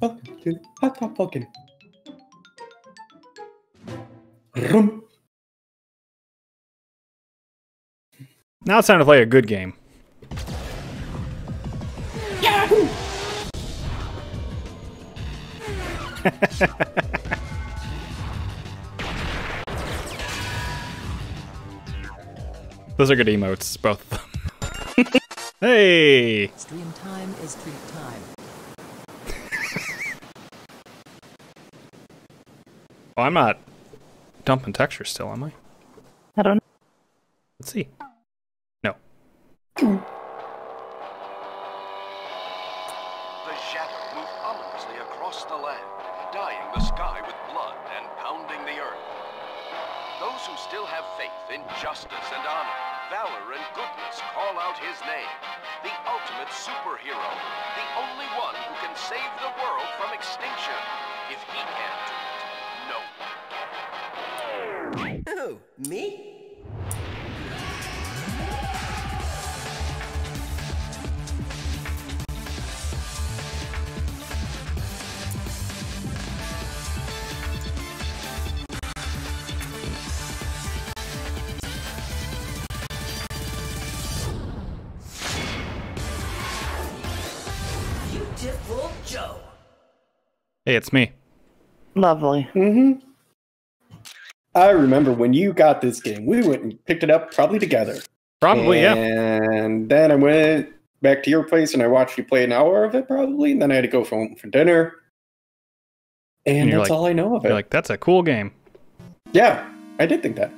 fucking, hot top fucking. Rum. Now it's time to play a good game. Those are good emotes, both of them. hey! Stream time is treat time. Oh, I'm not dumping texture still, am I? I don't know. Let's see. No. The shadow moved ominously across the land, dyeing the sky with blood and pounding the earth. Those who still have faith in justice and honor, valor and goodness call out his name. The ultimate superhero. The only one who can save the world from extinction. Me? Viewtiful Joe. Hey, it's me. Lovely. Mm-hmm. I remember when you got this game, we went and picked it up probably together. Probably, yeah. And then I went back to your place and I watched you play an hour of it probably, and then I had to go home for dinner. And, And that's like- all I know of it. You're like, that's a cool game. yeah, I did think that.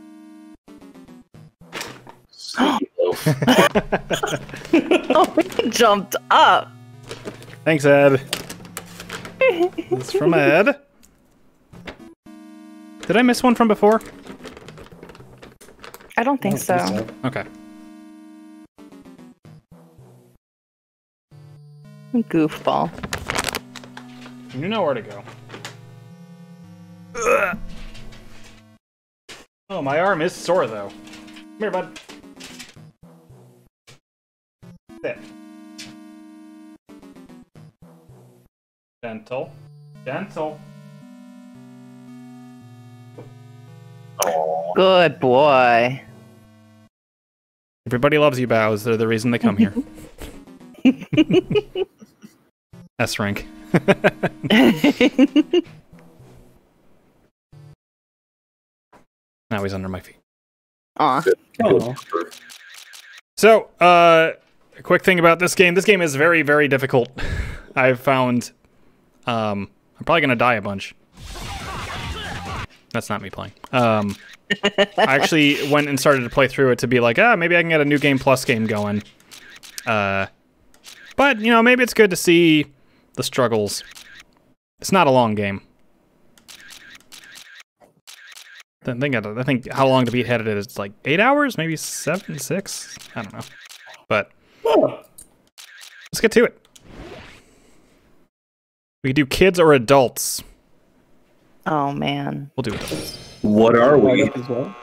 Oh, we jumped up. Thanks, Ed. it's from Ed. Did I miss one from before? I don't think I so. don't think Okay. Goofball. You know where to go. Ugh. Oh, my arm is sore though. Come here, bud. Sit. Gentle. Gentle. Good boy. Everybody loves you, Bows. They're the reason they come here. S rank. now he's under my feet. Aw. Oh, So, uh, a quick thing about this game. This game is very, very difficult. I've found. Um, I'm probably gonna die a bunch. That's not me playing. Um, I actually went and started to play through it to be like, ah, maybe I can get a new game plus game going. Uh, but you know, maybe it's good to see the struggles. It's not a long game. I think I think how long to beat headed it is like eight hours, maybe seven, six. I don't know, but oh. let's get to it. We do kids or adults. Oh man. We'll do adults. What are we? Well.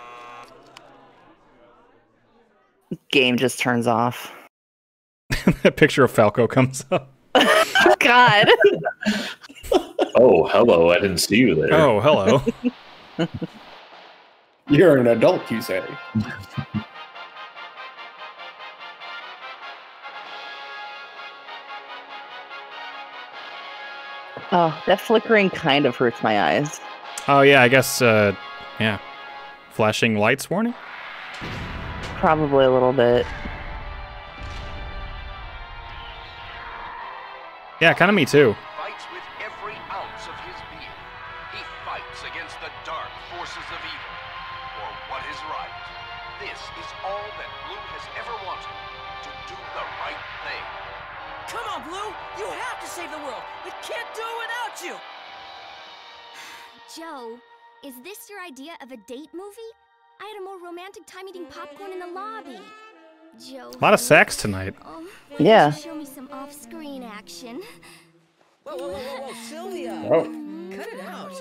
Game just turns off. that picture of Falco comes up. God. Oh, hello. I didn't see you there. Oh, hello. You're an adult, you say. Oh, that flickering kind of hurts my eyes. oh yeah, I guess. Uh, yeah, flashing lights warning. Probably a little bit. Yeah, kind of me too. Is this your idea of a date movie? I had a more romantic time eating popcorn in the lobby. Joe. A lot of sex tonight. Oh, Yeah. Show me some off-screen action. Whoa, whoa, whoa, whoa, whoa, Sylvia! Oh. Cut it out!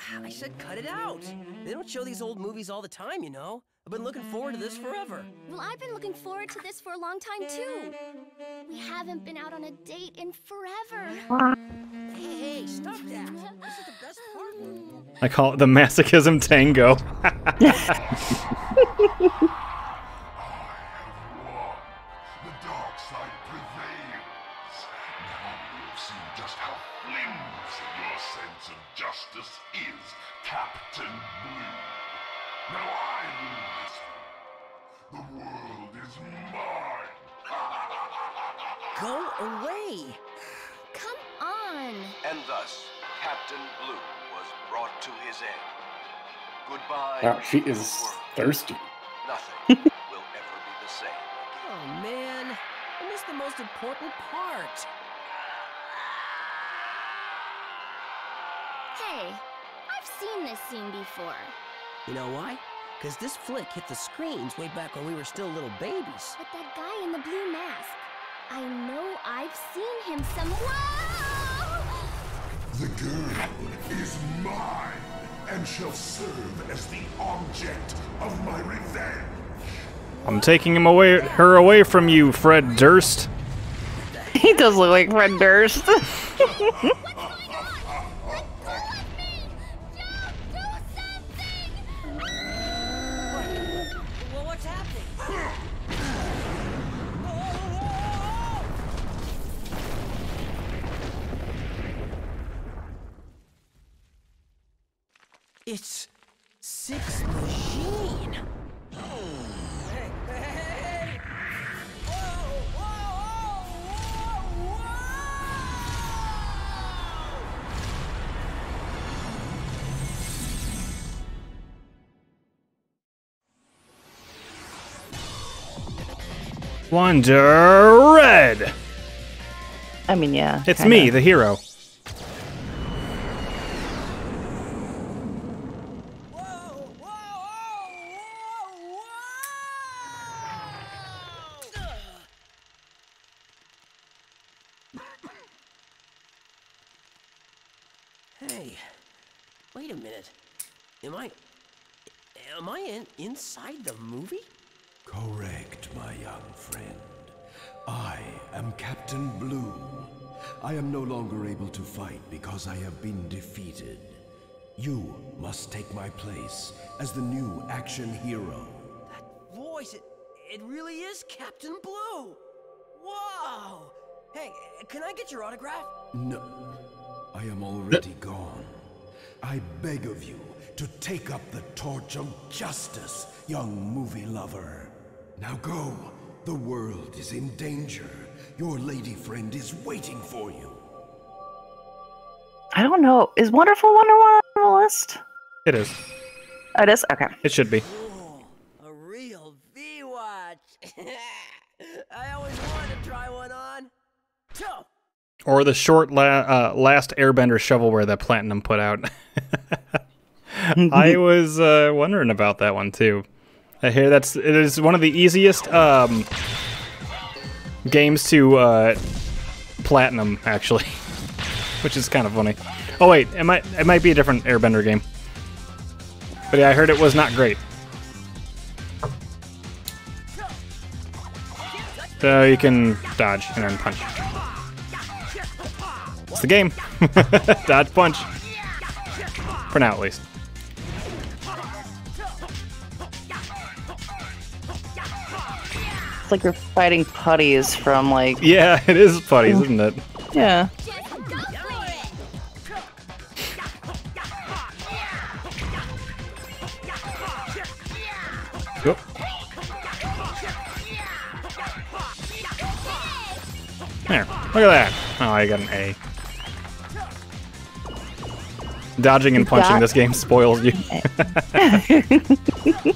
Ah, I said cut it out! They don't show these old movies all the time, you know? I've been looking forward to this forever. Well, I've been looking forward to this for a long time too. We haven't been out on a date in forever. Hey, hey, Hey, stop that. This is the best part. I call it the masochism tango. brought to end. Goodbye. Wow, she is thirsty. Nothing will ever be the same. Oh man, I missed the most important part. Hey, I've seen this scene before. You know why? Because this flick hit the screens way back when we were still little babies. But that guy in the blue mask. I know I've seen him some. Whoa! The girl is mine and shall serve as the object of my revenge. I'm taking him away, her away from you, Fred Durst. he does look like Fred Durst. Wonder Red. I mean, yeah. It's kinda. me, the hero. Hey, wait a minute. Am I am I in inside the movie? I am no longer able to fight because I have been defeated. You must take my place as the new action hero. That voice, it it really is Captain Blue. Whoa! Hey, can I get your autograph? No, I am already gone. I beg of you to take up the torch of justice, young movie lover. Now go. The world is in danger. Your lady friend is waiting for you. I don't know. Is Wonderful Wonder Woman on the list? It is. Oh, it is? Okay. It should be. Cool. A real V-Watch. I always wanted to try one on. So, Or the short la- uh, last Airbender shovelware that Platinum put out. I was uh, wondering about that one too. I hear that's it is one of the easiest um, games to uh, platinum actually, which is kind of funny. Oh wait, it might it might be a different Airbender game. But yeah, I heard it was not great. So you can dodge and then punch. It's the game. dodge punch. For now, at least. It's like you're fighting putties from like Yeah, it is putties, isn't it? yeah. Just go for it! Yep. There. Look at that. Oh, I got an A. Dodging and punching this game spoils you.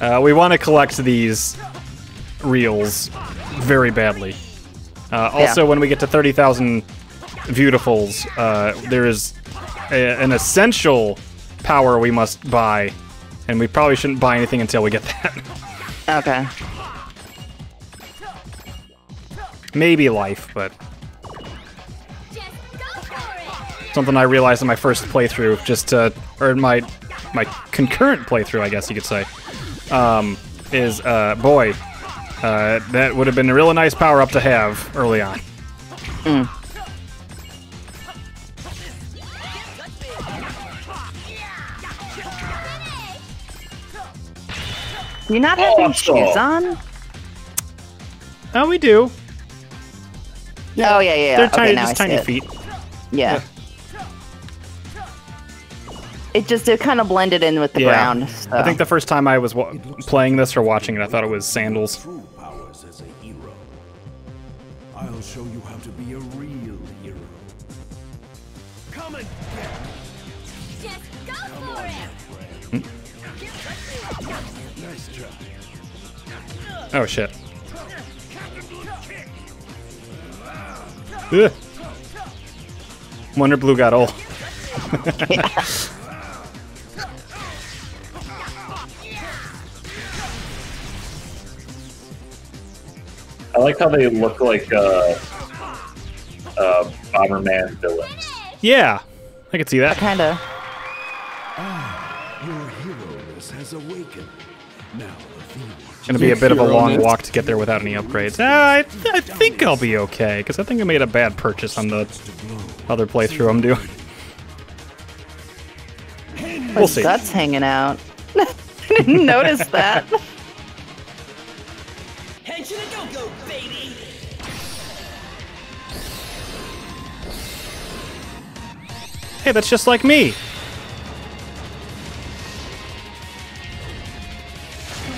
uh, we want to collect these reels very badly. Uh, also, Yeah. when we get to 30,000 viewtifuls, uh, there is a, an essential power we must buy, and we probably shouldn't buy anything until we get that. Okay. Maybe life, but Just go for it! something I realized in my first playthrough, just to, or in my my concurrent playthrough, I guess you could say, um, is uh, boy, uh, that would have been a really nice power up to have early on. Mm. You're not having awesome. shoes on? Oh, we do. Yeah. Oh, yeah, yeah. They're okay, tiny, just tiny feet. Yeah. yeah. It just it kind of blended in with the Yeah. ground. So. I think the first time I was wa- playing this or watching it, I thought it was sandals. Powers as a hero. I'll show you how to be a real hero. Come and get Just go for it! Hmm? nice job. Oh shit. Ugh. Wonder Blue got old. I like how they look like uh, uh, Bomberman villains. Yeah, I can see that. kind of. Ah, Your hero-ness has awakened. Now the It's gonna be a bit of a long walk to get there without any upgrades. Ah, I, I think I'll be okay because I think I made a bad purchase on the other playthrough I'm doing. We'll see. That's hanging out. I didn't notice that. Head to the go-go, Hey, that's just like me. You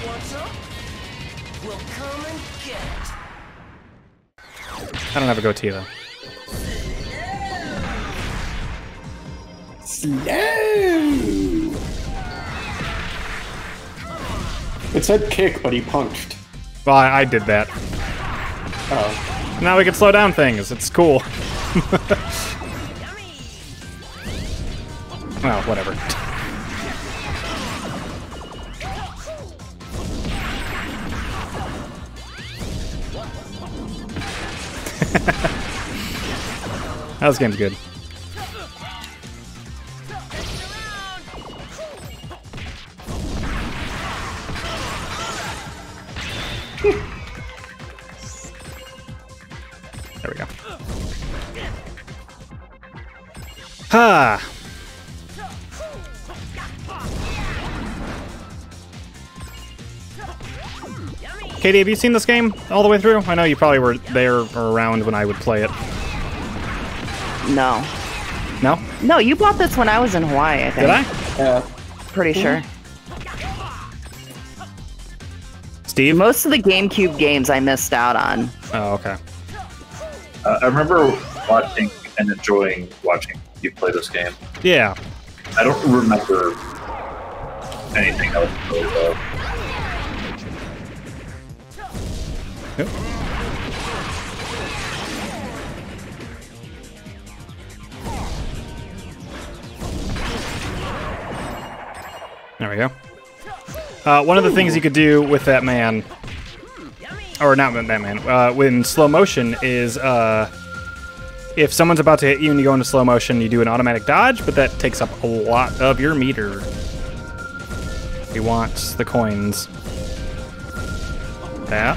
want some? We'll come and get it. I don't have a goatee though. Slow. It said kick, but he punched. Well, I, I did that. Oh. Now we can slow down things. It's cool. well, whatever. that was game's good. There we go. Ha! Katie, have you seen this game all the way through? I know you probably were there or around when I would play it. No. No? No, you bought this when I was in Hawaii, I think. Did I? Yeah. Pretty sure. Steve? Most of the GameCube games I missed out on. Oh, okay. Uh, I remember watching and enjoying watching you play this game. Yeah. I don't remember anything else really though. Yep. There we go. Uh, one of the things you could do with that man, or not with that man, uh, in slow motion is uh, if someone's about to hit you and you go into slow motion, you do an automatic dodge, but that takes up a lot of your meter. We want the coins. That.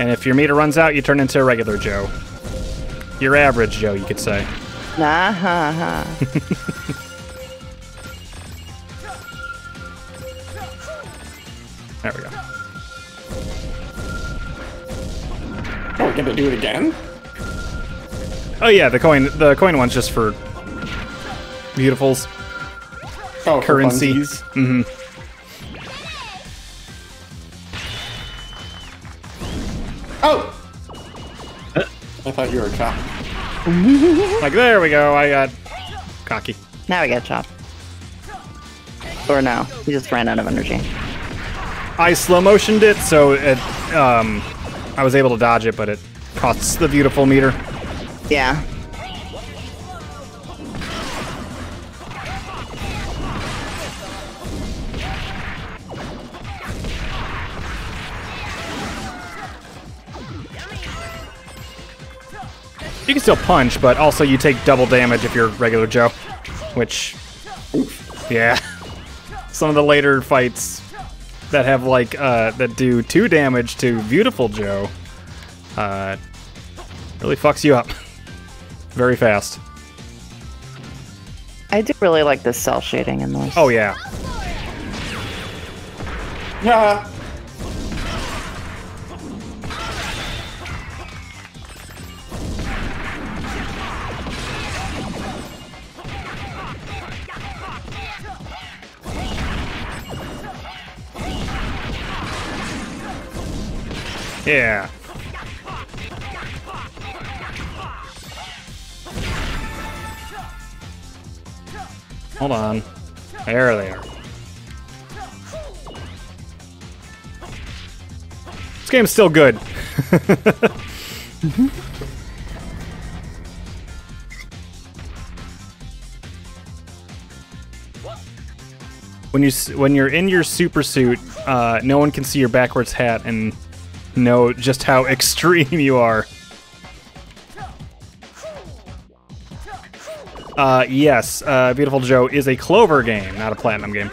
And if your meter runs out, you turn into a regular Joe. Your average Joe, you could say. Nah, ha, ha. There we go. Oh, we're gonna do it again? Oh yeah, the coin the coin one's just for viewtifuls, Oh, currencies. for currency. Funsies. Oh! I thought you were chopping. Like there we go. I got cocky. now we got chopped. Or no, he just ran out of energy. I slow motioned it, so it um I was able to dodge it, but it costs the beautiful meter. Yeah. You can still punch, but also you take double damage if you're regular Joe, which yeah. Some of the later fights that have like uh that do two damage to Viewtiful Joe uh really fucks you up very fast. I do really like the cell shading in this. Oh yeah. Yeah. Yeah. Hold on. There they are. This game's still good. when you when you're in your super suit, uh, no one can see your backwards hat and know just how extreme you are. Uh, yes, uh, Viewtiful Joe is a Clover game, not a Platinum game.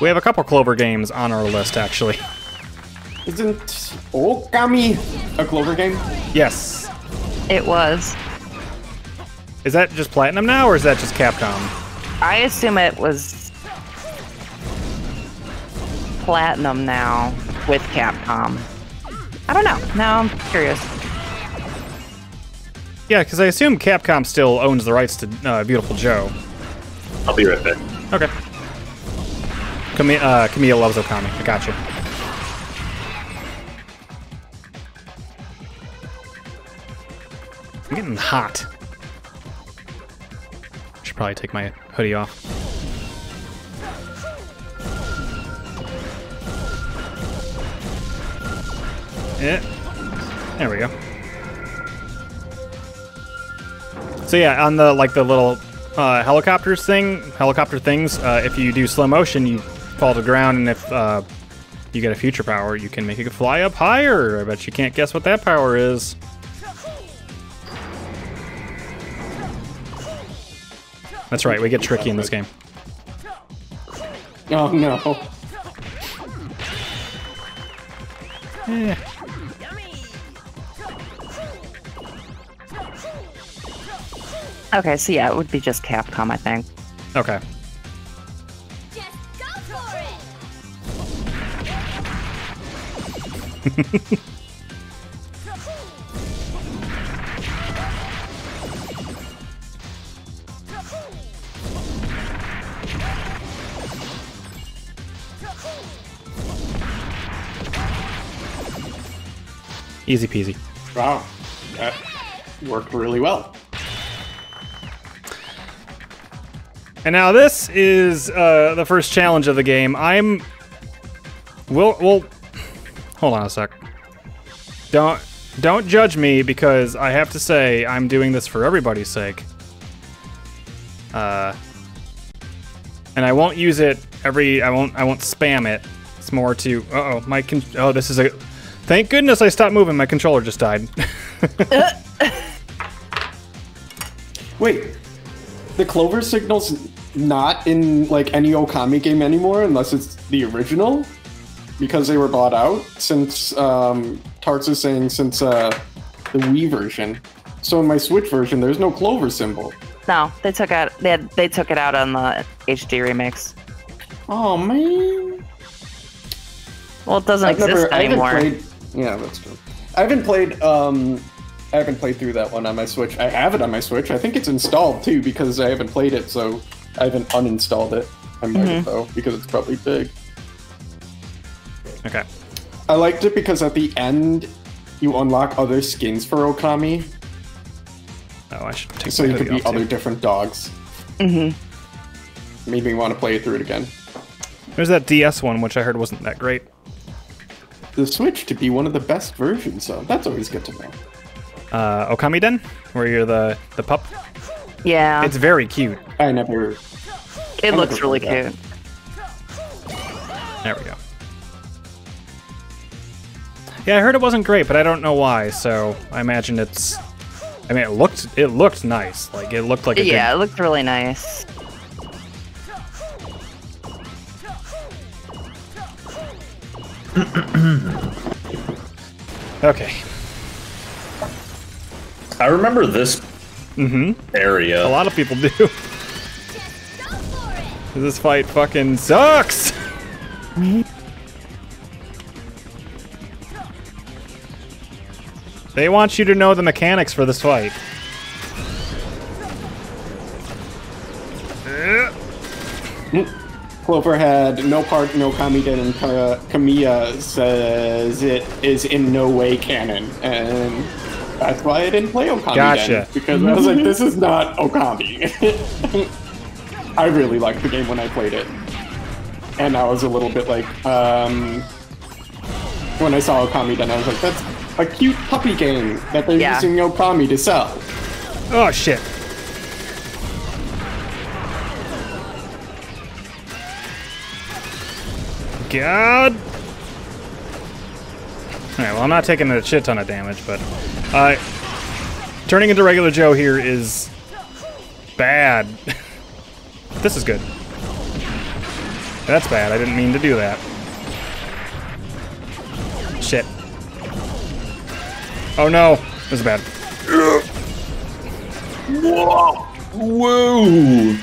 We have a couple Clover games on our list, actually. Isn't Okami a Clover game? Yes. It was. Is that just Platinum now, or is that just Capcom? I assume it was platinum now with Capcom. I don't know. Now I'm curious. Yeah, because I assume Capcom still owns the rights to uh, Viewtiful Joe. I'll be right back. Okay. Camille, uh, Camille loves Okami. I got you. I'm getting hot. Should probably take my hoodie off. Yeah. There we go. So yeah, on the like the little uh, helicopters thing, helicopter things, uh, if you do slow motion, you fall to ground, and if uh, you get a future power, you can make it fly up higher. I bet you can't guess what that power is. That's right, we get tricky in this game. Oh no. Eh. Okay, so yeah, it would be just Capcom, I think. Okay. Easy peasy. Wow. That worked really well. And now this is uh, the first challenge of the game. I'm. We'll, we'll. Hold on a sec. Don't don't judge me because I have to say I'm doing this for everybody's sake. Uh. And I won't use it every. I won't. I won't spam it. It's more to. Uh oh, my. Con- oh, this is a. Thank goodness I stopped moving. My controller just died. Wait, the Clover signal's not in like any Okami game anymore unless it's the original? Because they were bought out since um Tarts is saying since uh the Wii version. So in my Switch version there's no Clover symbol. No, they took out they had, they took it out on the HD remix. Oh man. Well, it doesn't I've exist never anymore. played Yeah, that's true. I haven't played um I haven't played through that one on my Switch. I have it on my Switch. I think it's installed too because I haven't played it, so I haven't uninstalled it. I might have though because it's probably big. okay. I liked it because at the end you unlock other skins for Okami, Oh, I should take so my you could be off, too. other different dogs. Mm-hmm. Made me want to play through it again. There's that DS one, which I heard wasn't that great. The Switch to be one of the best versions, so that's always good to know. Uh, Okamiden, where you're the the pup. Yeah, It's very cute. I never. it I looks never really played that. cute. There we go. Yeah, I heard it wasn't great, but I don't know why. So I imagine it's. I mean, it looked it looked nice. Like it looked like a Yeah, it looked really nice. Okay. I remember this Mm-hmm. area. A lot of people do. This fight fucking sucks. They want you to know the mechanics for this fight. Clover had no part, no Kamiden, and Ka- Kamiya says it is in no way canon, and that's why I didn't play Okami Gotcha. then, because I was like, this is not Okami. I really liked the game when I played it, and I was a little bit like, um, when I saw Okami, then I was like, that's a cute puppy game that they're Yeah. using Okami to sell. Oh shit. God. Alright, well I'm not taking a shit ton of damage, but uh turning into regular Joe here is bad. this is good. That's bad. I didn't mean to do that. Shit. Oh no. This is bad. Whoa! Whoa!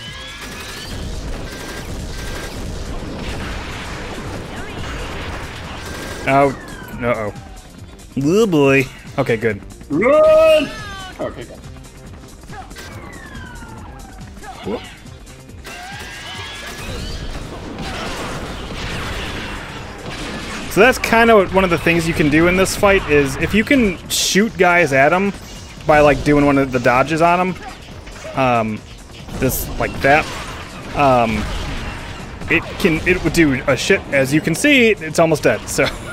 Oh, uh oh. Boy. Okay, good. Run! Okay, good. So that's kind of one of the things you can do in this fight is if you can shoot guys at them by like doing one of the dodges on them, um, this like that, um, it can it would do a shit. As you can see, it's almost dead. So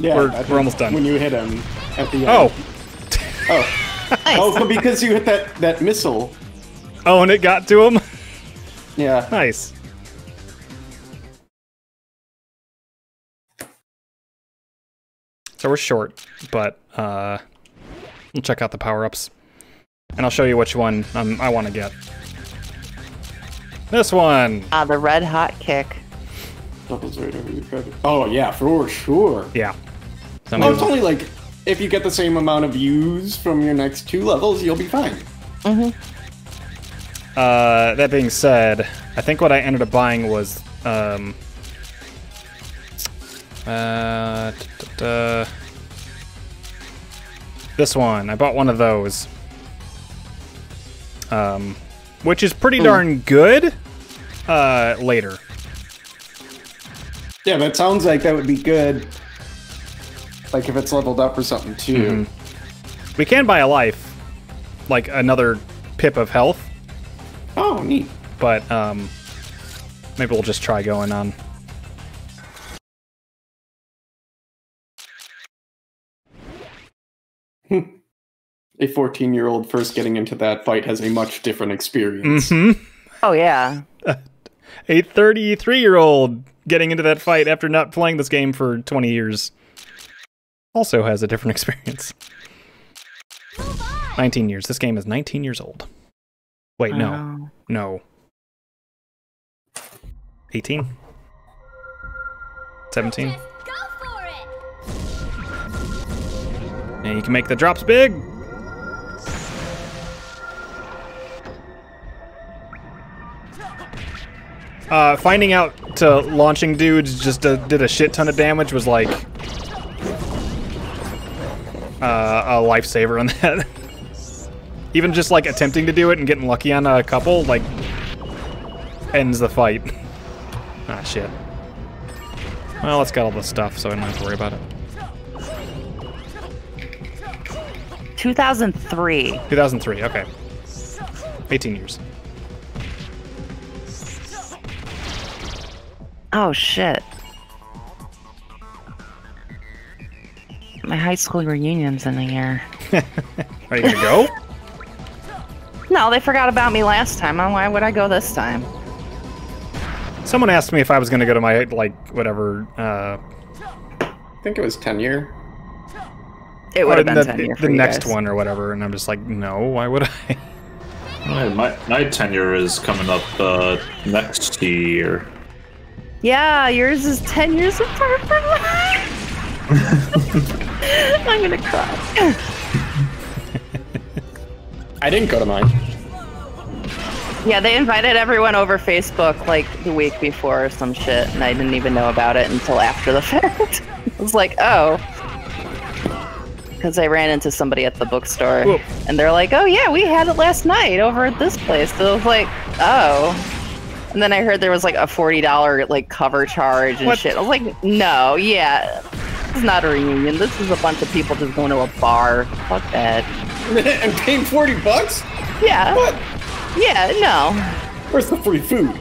Yeah, we're, we're almost done. When you hit him at the end. Oh, Oh. Oh, because you hit that, that missile. oh, and it got to him. Yeah. Nice. So we're short, but uh, we'll check out the power-ups, and I'll show you which one um, I want to get. This one. Ah, the red hot kick. Doubles right over your credit. Oh, yeah, for sure. Yeah. So Oh, it's only like, if you get the same amount of views from your next two levels, you'll be fine. Uh, that being said, I think what I ended up buying was um, uh, t- t- t- this one. I bought one of those, um, which is pretty darn good. Uh, later. Yeah, that sounds like that would be good. Like if it's leveled up or something, too. We can buy a life, like another pip of health, Oh, neat. but um, maybe we'll just try going on. A 14 year old first getting into that fight has a much different experience. Hmm. Oh yeah. a 33 year old getting into that fight after not playing this game for 20 years also has a different experience. 19 years. This game is 19 years old. Wait, no. Oh. No. 18? 17? Just go for it! And you can make the drops big. Uh, finding out to launching dudes just uh, did a shit ton of damage was like uh, a lifesaver on that. Even just like attempting to do it and getting lucky on a couple like ends the fight. ah shit. Well, let's get all the stuff, so I don't have to worry about it. 2003. 2003, okay. 18 years. Oh shit. My high school reunion's in a year. Are you gonna go? No, they forgot about me last time. Uh, Why would I go this time? Someone asked me if I was gonna go to my like whatever. Uh, I think it was 10 year. It would have been the, 10 year the you next guys. one or whatever, and I'm just like, no, why would I? Alright, my, my tenure is coming up uh, next year. Yeah, yours is 10 years apart from mine. I'm gonna cry. I didn't go to mine. Yeah, they invited everyone over Facebook like the week before or some shit, and I didn't even know about it until after the fact. I was like, oh. Because I ran into somebody at the bookstore, Whoa. and they're like, oh yeah, we had it last night over at this place. So I was like, oh. And then I heard there was like a $40 like cover charge and What? shit. I was like, no, yeah. This is not a reunion. This is a bunch of people just going to a bar. Fuck that. and paying 40 bucks? Yeah. What? Yeah, no. Where's the free food?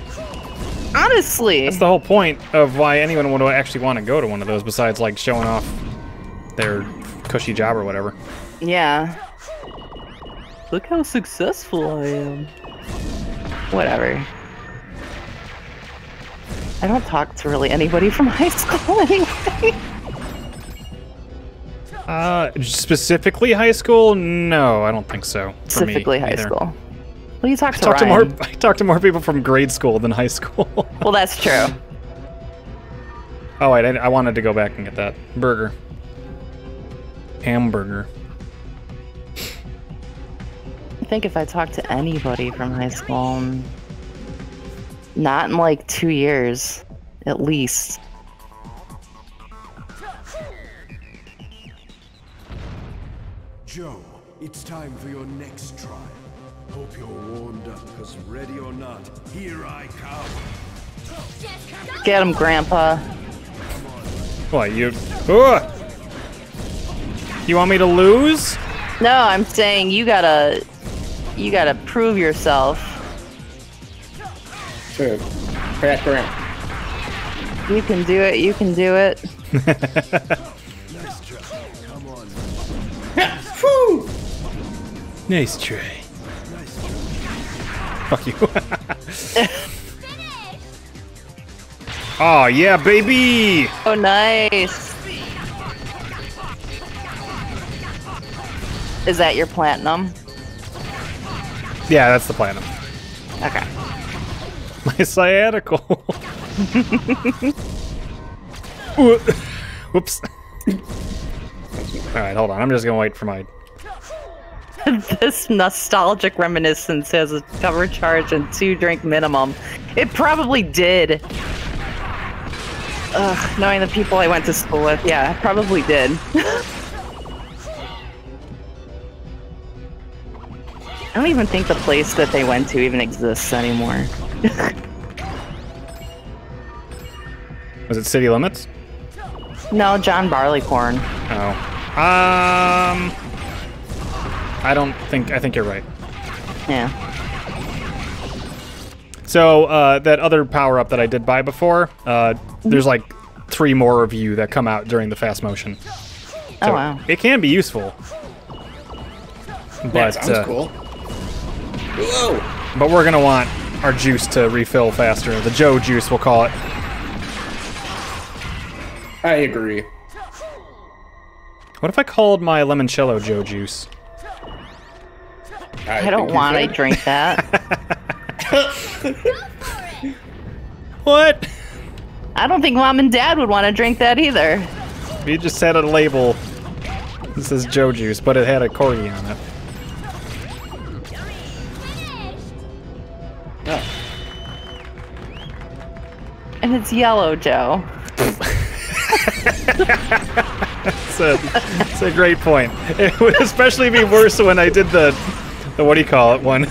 Honestly. That's the whole point of why anyone would actually want to go to one of those, besides like showing off their cushy job or whatever. Yeah. Look how successful I am. Whatever. I don't talk to really anybody from high school anyway. Uh, specifically high school? No, I don't think so. Specifically high either. school. Well, you talk I to talk to more. I talk to more people from grade school than high school. Well, that's true. oh wait, I, I wanted to go back and get that burger. Hamburger. I think if I talk to anybody from high school, not in like two years, at least. Joe, it's time for your next trial. Hope you're warmed up, because ready or not, here I come. Get him, Grandpa. What you? Ugh! You want me to lose? No, I'm saying you gotta, you gotta prove yourself. Good. Crack around. You can do it. You can do it. Nice try. Come on. Whew! Nice try. Nice try. Fuck you. oh yeah, baby! Oh, nice. Is that your platinum? Yeah, that's the platinum. Okay. My sciatical. Whoop- Whoops. All right, hold on. I'm just gonna wait for my. this nostalgic reminiscence has a cover charge and two drink minimum. It probably did. Ugh, knowing the people I went to school with, yeah, probably did. I don't even think the place that they went to even exists anymore. Was it city limits? No, John Barleycorn. Oh. Um. I don't think. I think you're right. Yeah. So uh, that other power up that I did buy before, uh, there's like three more of you that come out during the fast motion. Oh wow. It can be useful. But That sounds uh, cool. Whoa! but we're gonna want our juice to refill faster. The Joe juice, we'll call it. I agree. What if I called my limoncello Joe juice? I don't want to drink that. What? I don't think mom and dad would want to drink that either. You just had a label. This is Joe juice, but it had a corgi on it. And it's yellow, Joe. It's a, it's a great point. It would especially be worse when I did the, the what do you call it one?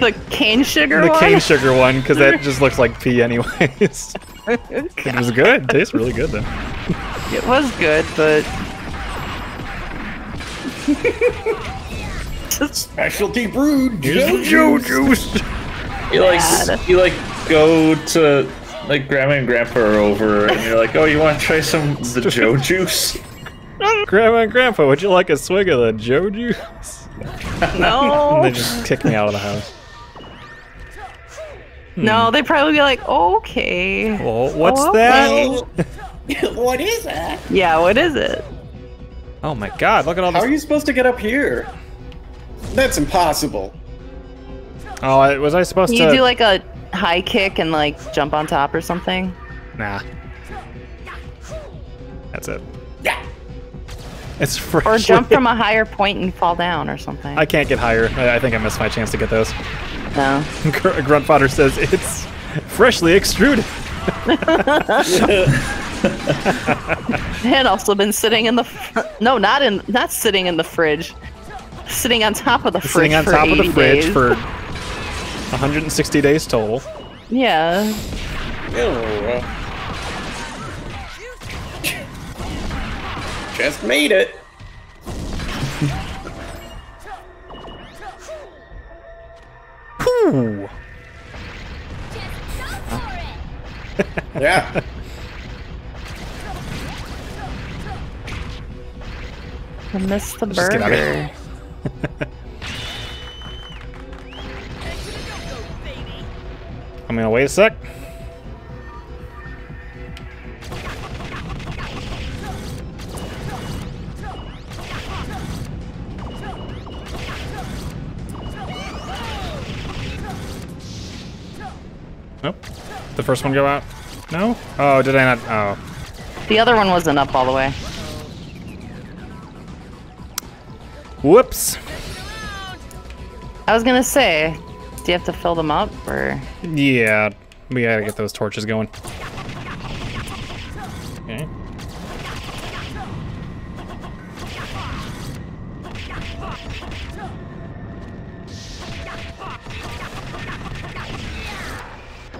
The cane sugar one. The one? cane sugar one, because that just looks like pee anyways. it was good. It Tastes really good though. It was good, but Specialty brewed Joe Joe juice. Juice. You like Bad. you like go to like grandma and grandpa are over and you're like, oh, you want to try some of the Joe juice? Grandma and Grandpa, would you like a swig of the Joe juice? no. They just kick me out of the house. Hmm. no, they'd probably be like, okay. Well, what's Oh, that? what is that? Yeah, what is it? Oh my god, look at all How are you supposed to get up here? That's impossible. Oh, I- was I supposed Can you to? do like a high kick and like jump on top or something? Nah. That's it. Yeah. It's fresh. Or jump from a higher point and fall down or something. I can't get higher. I, I think I missed my chance to get those. No. Gr- Gruntfather says it's freshly extruded. And also been sitting in the fr- no, not in not sitting in the fridge, sitting on top of the fridge Sitting on for top of the fridge days. for 160 days total. yeah. Ew. Just made it. Pooh. Yeah. I missed the Just get out of burger. I'm gonna wait a sec. Nope. The first one go out? No? Oh, did I not? Oh. The other one wasn't up all the way. Whoops. I was gonna say, do you have to fill them up or? Yeah, we gotta get those torches going. Okay.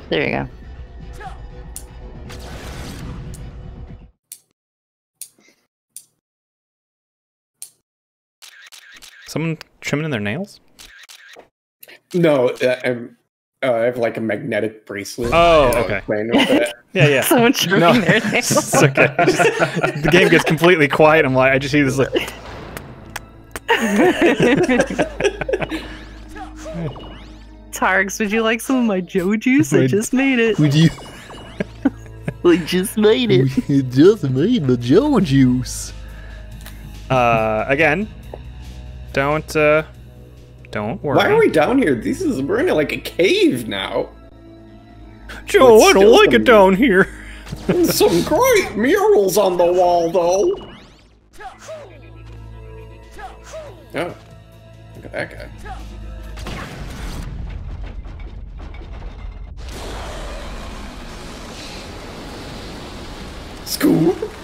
There you go. Someone trimming their nails? No, uh, I'm, uh, I have like a magnetic bracelet. Oh, and I was okay. playing with it. Yeah, yeah. Someone trimming no, their it's okay. Just- the game gets completely quiet. I'm like, I just hear this like. Targs, would you like some of my Joe juice? I just made it. Would you? We just made it. just made the Joe juice. Uh, again, don't uh, don't worry. Why are we down here? This is we're in like a cave now. Joe, I don't like it down here. Some great murals on the wall, though. Oh, look at that guy. Scoop.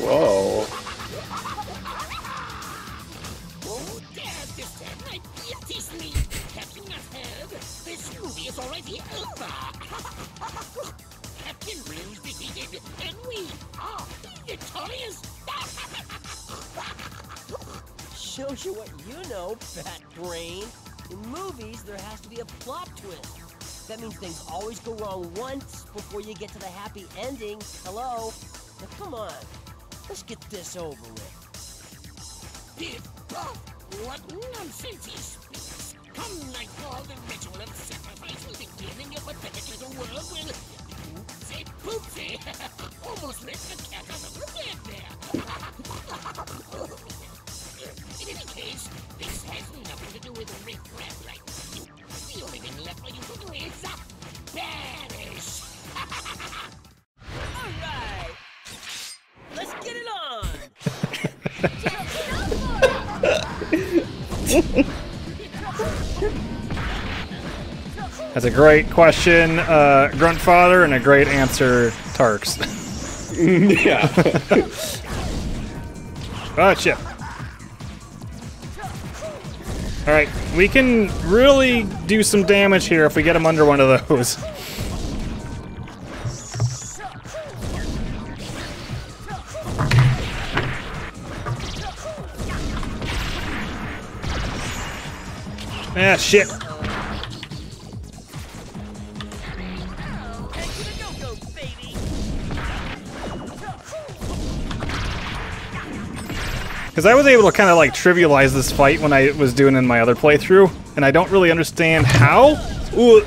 Whoa. Oh, this time my beauty's me. Have. This movie is already over. Captain Blue's defeated, and we are victorious. Shows you what you know, fat brain. In movies, there has to be a plot twist. That means things always go wrong once before you get to the happy ending. Hello? Now come on. Let's get this over with. Buff, what nonsense he speaks. Come nightfall, the ritual That's a great question, uh, Gruntfather, and a great answer, Tarks. yeah. oh shit. All right, we can really do some damage here if we get him under one of those. Shit. Because I was able to kind of like trivialize this fight when I was doing in my other playthrough, and I don't really understand how. Ooh.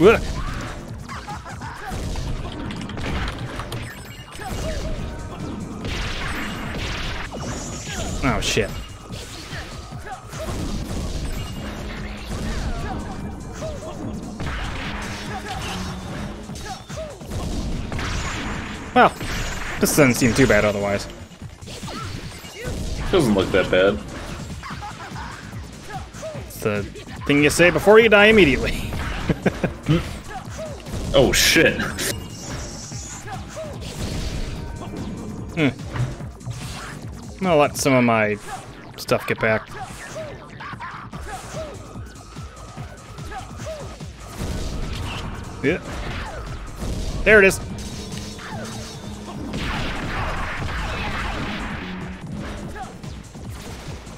Ugh. Well, this doesn't seem too bad otherwise. Doesn't look that bad. It's the thing you say before you die immediately. oh shit. Gonna let some of my stuff get back. Yeah. There it is.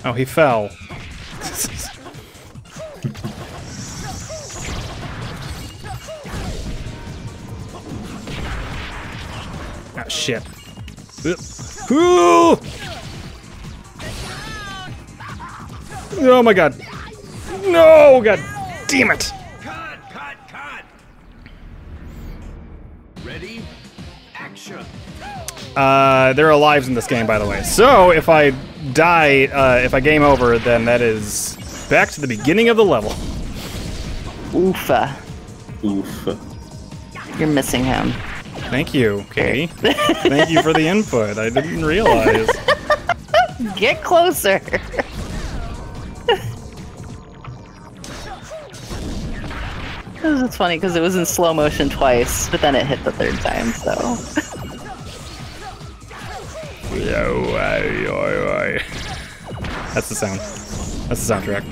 Oh, he fell. Oh my god. No, god damn it. Cut, cut, cut! Ready? Action! Uh, there are lives in this game, by the way. So if I die, uh, if I game over, then that is back to the beginning of the level. Oofa. Oof. You're missing him. Thank you, Katie. Thank you for the input. I didn't realize. Get closer. This is funny because it was in slow motion twice, but then it hit the third time, so. That's the sound. That's the soundtrack.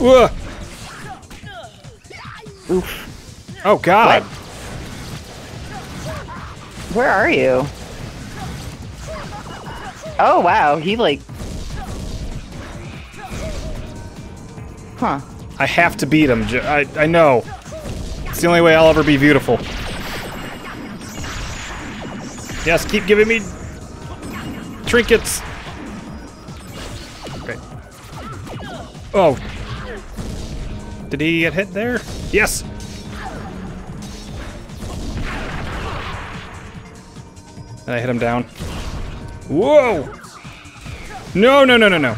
Oof. Oh god. Where are you? Oh wow, he like. Huh. I have to beat him. I, I know. It's the only way I'll ever be beautiful. Yes, keep giving me trinkets. Okay. Oh. Did he get hit there? Yes. And I hit him down? Whoa! No, no, no, no, no.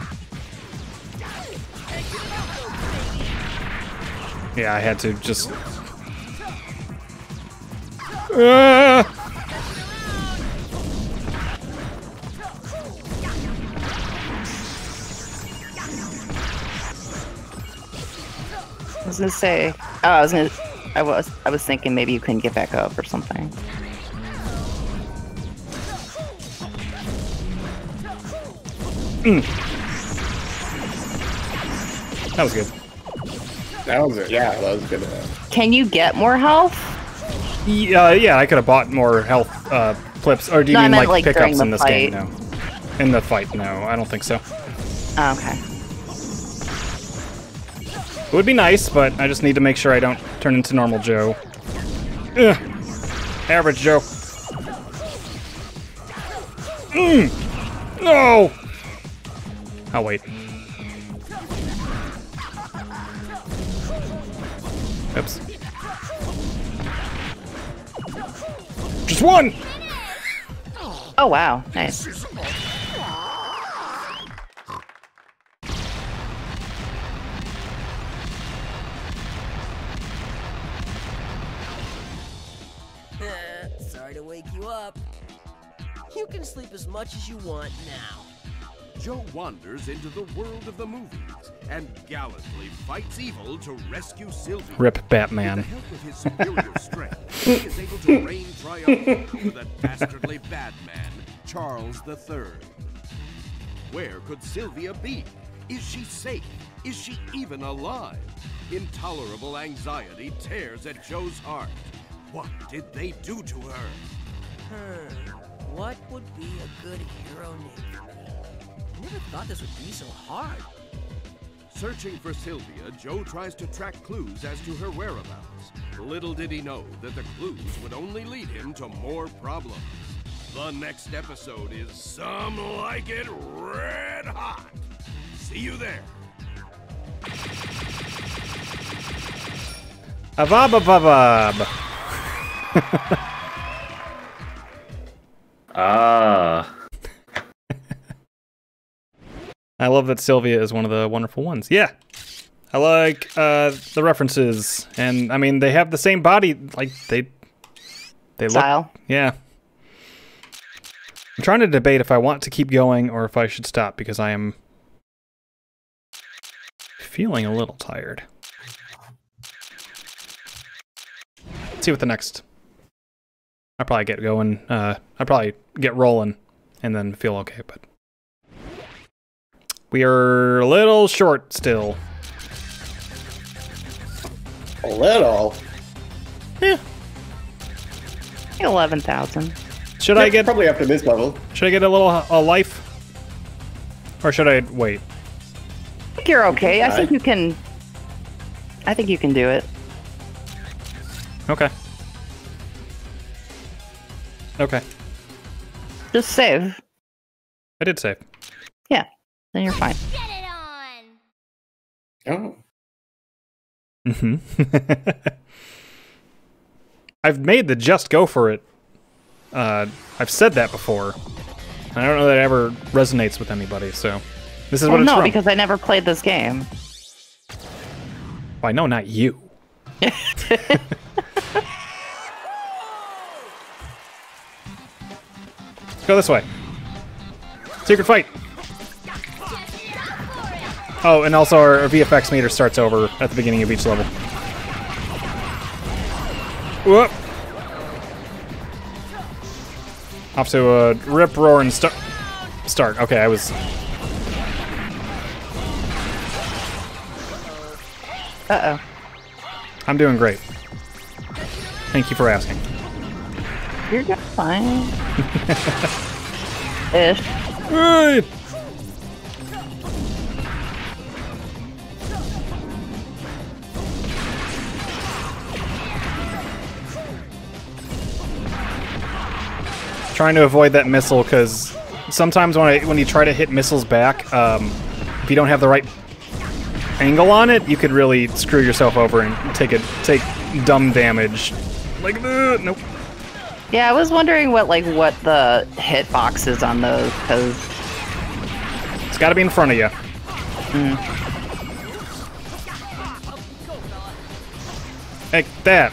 Yeah, I had to just. Ah! I was gonna say. Oh, I was gonna. I was. I was thinking maybe you couldn't get back up or something. Mm. That was good. That was it. Yeah, that was good. enough. Can you get more health? Yeah, yeah, I could have bought more health uh, clips. Or do you No, mean meant, like, like, pickups in this game? No. In the fight, no, I don't think so. Oh, okay. It would be nice, but I just need to make sure I don't turn into normal Joe. Ugh. Average Joe. Mm. No! I'll wait. Oops. Just one! Oh wow, nice. Sorry to wake you up. You can sleep as much as you want now. Joe wanders into the world of the movies and gallantly fights evil to rescue Sylvia. Rip Batman. With the help of his superior strength, he is able to reign triumphant over that dastardly bad man, Charles III. Where could Sylvia be? Is she safe? Is she even alive? Intolerable anxiety tears at Joe's heart. What did they do to her? Hmm. What would be a good hero name for me? I never thought this would be so hard. Searching for Sylvia, Joe tries to track clues as to her whereabouts. Little did he know that the clues would only lead him to more problems. The next episode is Some Like It Red Hot. See you there. Avabababab. Ah. I love that Sylvia is one of the wonderful ones. Yeah. I like uh, the references. And, I mean, they have the same body. Like, they They look, Style. yeah. I'm trying to debate if I want to keep going or if I should stop because I am feeling a little tired. Let's see what the next. I probably get going. Uh, I probably get rolling, and then feel okay. But we are a little short still. A little. Yeah. Eleven thousand. Should I get probably after this level? Should I get a little a life, or should I wait? I think you're okay. I think you can. I think you can do it. Okay. Okay. Just save. I did save. Yeah. Then you're fine. Oh. hmm I've made the just go for it. Uh, I've said that before. I don't know that it ever resonates with anybody. So this is Well, what it's no, from. because I never played this game. Why? No, not you. Let's go this way. Secret fight. Oh, and also our, our VFX meter starts over at the beginning of each level. Whoop. Off to a rip roaring start. Start. Okay, I was. Uh oh. I'm doing great. Thank you for asking. You're just fine. Ish. Trying to avoid that missile because sometimes when I when you try to hit missiles back, um, if you don't have the right angle on it, you could really screw yourself over and take it take dumb damage. Like uh, nope. Yeah, I was wondering what like what the hit box is on those because It's got to be in front of you. Like that.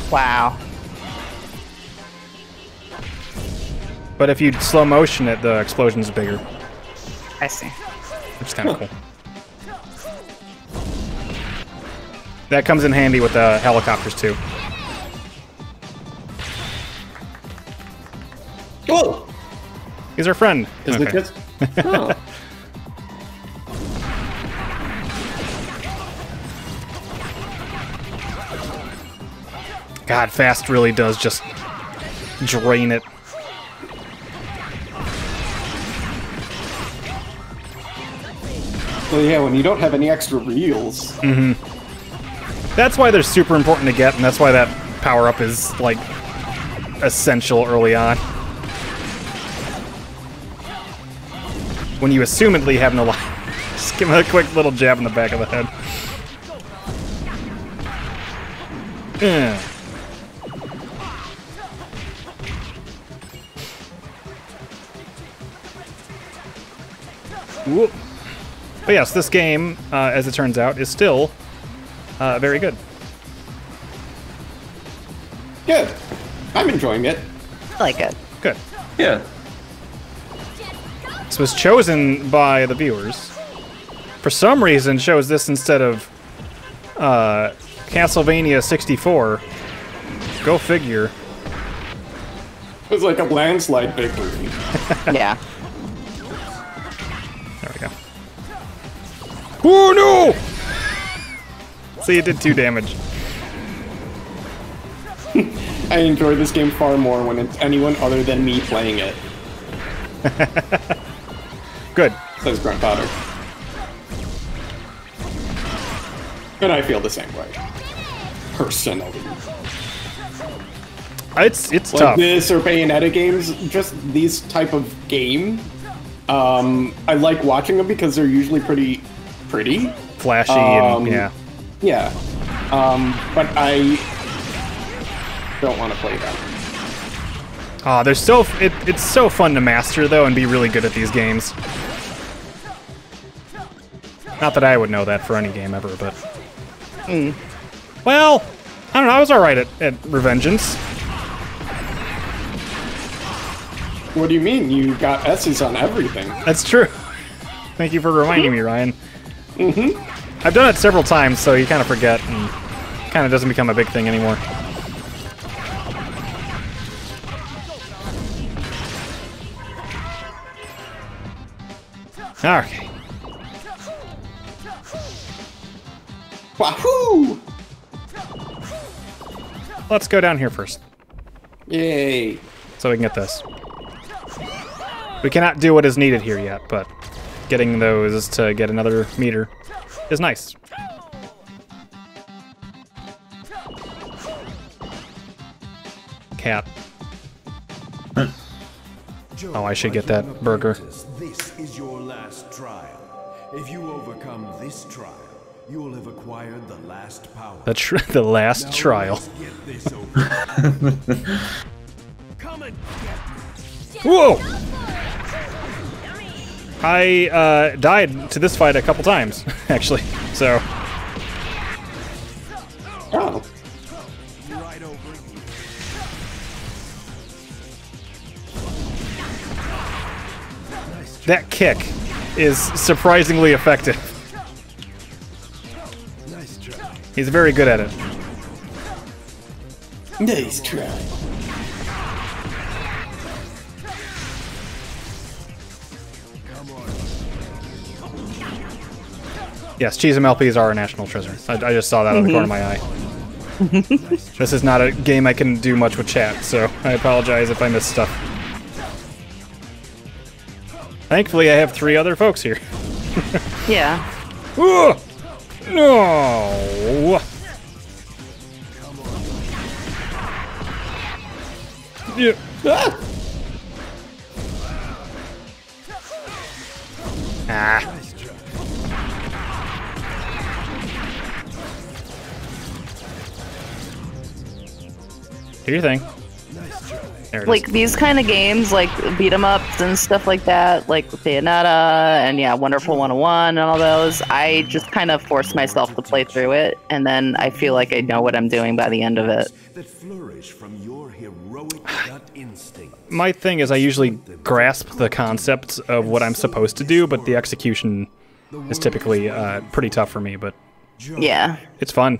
wow. But if you slow motion it, the explosion's bigger, I see. which is kind of cool. That comes in handy with the helicopters too. Whoa! He's our friend. Is Okay. it just? Oh. God, fast really does just drain it. Well, yeah, when you don't have any extra reels. hmm That's why they're super important to get, and that's why that power up is like essential early on. When you assumedly have no life, just give him a quick little jab in the back of the head. Yeah. But yes, this game, uh, as it turns out, is still uh, very good. Good. I'm enjoying it. I like it. Good. Yeah. This was chosen by the viewers. For some reason, chose this instead of uh, Castlevania 64. Go figure. It was like a landslide victory. yeah. Oh no! See, it did two damage. I enjoy this game far more when it's anyone other than me playing it. Good. Says Grunt Potter. And I feel the same way. Personally. It's it's like tough. this or Bayonetta games, just these type of game. Um, I like watching them because they're usually pretty pretty. Flashy Um, and yeah. Yeah. Um, but I don't want to play them. Oh, they're so f- it, it's so fun to master though and be really good at these games. Not that I would know that for any game ever, but Mm. well, I don't know. I was all right at, at Revengeance. What do you mean? You got S's on everything. That's true. Thank you for reminding me, Ryan. Mm-hmm. I've done it several times, so you kind of forget, and kind of doesn't become a big thing anymore. Okay. Wahoo! Let's go down here first, Yay! so we can get this. We cannot do what is needed here yet, but getting those to get another meter is nice. Cat. Oh, I should get that burger. This is your last trial. If you overcome this trial, you will have acquired the last power. The tr the last Now trial. get this over. Come and get Whoa! I uh, died to this fight a couple times, actually. So Oh. right over here. that kick is surprisingly effective. Nice try. He's very good at it. Nice try. Yes, cheese MLPs are a national treasure. I, I just saw that out of the corner of my eye. this is not a game I can do much with chat, so I apologize if I miss stuff. Thankfully, I have three other folks here. Yeah. Ugh! No! Yeah. Ah! Ah. Do your thing. There it is. Like these kind of games, like beat 'em ups and stuff like that, like Bayonetta and yeah, Wonderful 101 and all those. I just kind of force myself to play through it, and then I feel like I know what I'm doing by the end of it. That flourish from your heroic gut instinct. My thing is, I usually grasp the concept of what I'm supposed to do, but the execution is typically uh, pretty tough for me. But Yeah. it's fun.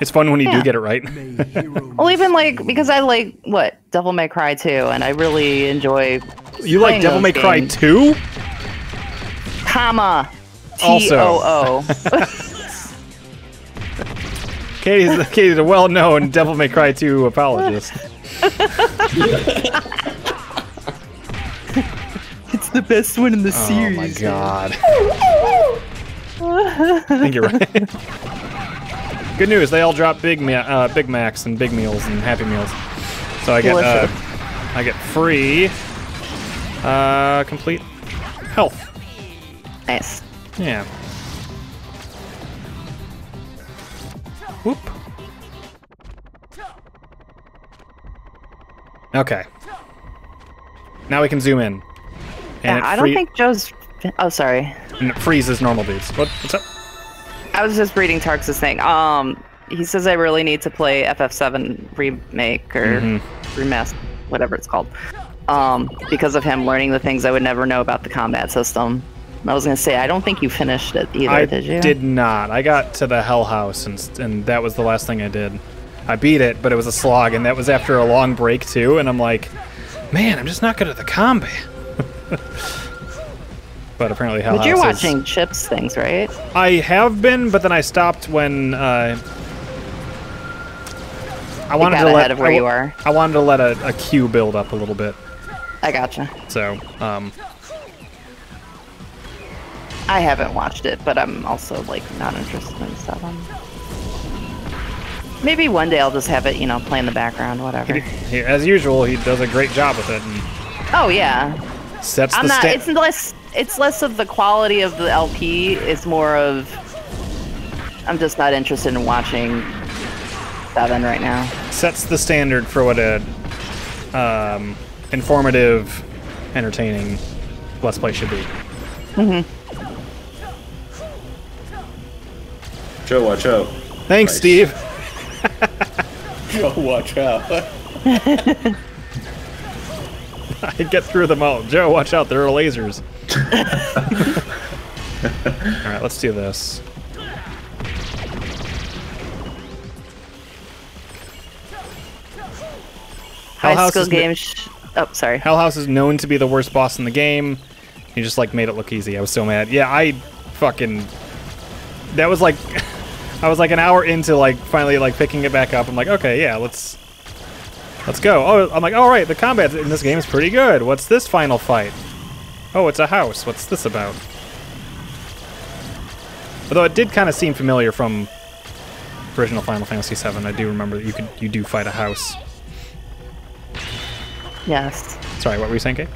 It's fun when you Yeah. do get it right. May Well, even like because I like what Devil May Cry 2, and I really enjoy. you like Devil those May Cry games. 2? Comma. T Also. O O. Katie's, Katie's a well-known Devil May Cry 2 apologist. It's the best one in the series. Oh my god. I think you're right. Good news, they all drop big uh, Big Macs and Big Meals and Happy Meals. So I get uh, I get free uh, complete health. Nice. Yeah. Whoop. Okay. Now we can zoom in. Yeah, I don't think Joe's. Oh, sorry. and it freezes normal dudes. What, what's up? I was just reading Tarks' thing. Um, he says I really need to play FF7 remake or Mm-hmm. remaster, whatever it's called. Um, because of him learning the things I would never know about the combat system. I was gonna say I don't think you finished it either, I did you? did not. I got to the Hell House, and and that was the last thing I did. I beat it, but it was a slog, and that was after a long break too. And I'm like, man, I'm just not good at the combat. but apparently Hell But you're House is- watching Chips things, right? I have been, but then I stopped when uh, I wanted to let of where I, you are. I wanted to let a, a queue build up a little bit. I gotcha. So um, I haven't watched it, but I'm also like not interested in seven. Maybe one day I'll just have it, you know, play in the background, whatever. he, as usual, he does a great job with it and Oh yeah, sets I'm the not. It's less. It's less of the quality of the LP. It's more of. I'm just not interested in watching seven right now. sets the standard for what a um, informative, entertaining let's play should be. Mm-hmm. Joe, watch out. Thanks, Nice. Steve. Joe, watch out. I get through them all. Joe, watch out, there are lasers. all right, let's do this. High school game. Oh, sorry. Hell House is known to be the worst boss in the game. He just like made it look easy. I was so mad. Yeah, I fucking. That was like, I was like an hour into like finally like picking it back up. I'm like, okay, yeah, let's let's go. Oh, I'm like, all right, the combat in this game is pretty good. What's this final fight? Oh, it's a house. What's this about? Although it did kind of seem familiar from original Final Fantasy VII. I do remember that you could you do fight a house. Yes. Sorry, what were you saying, Kate?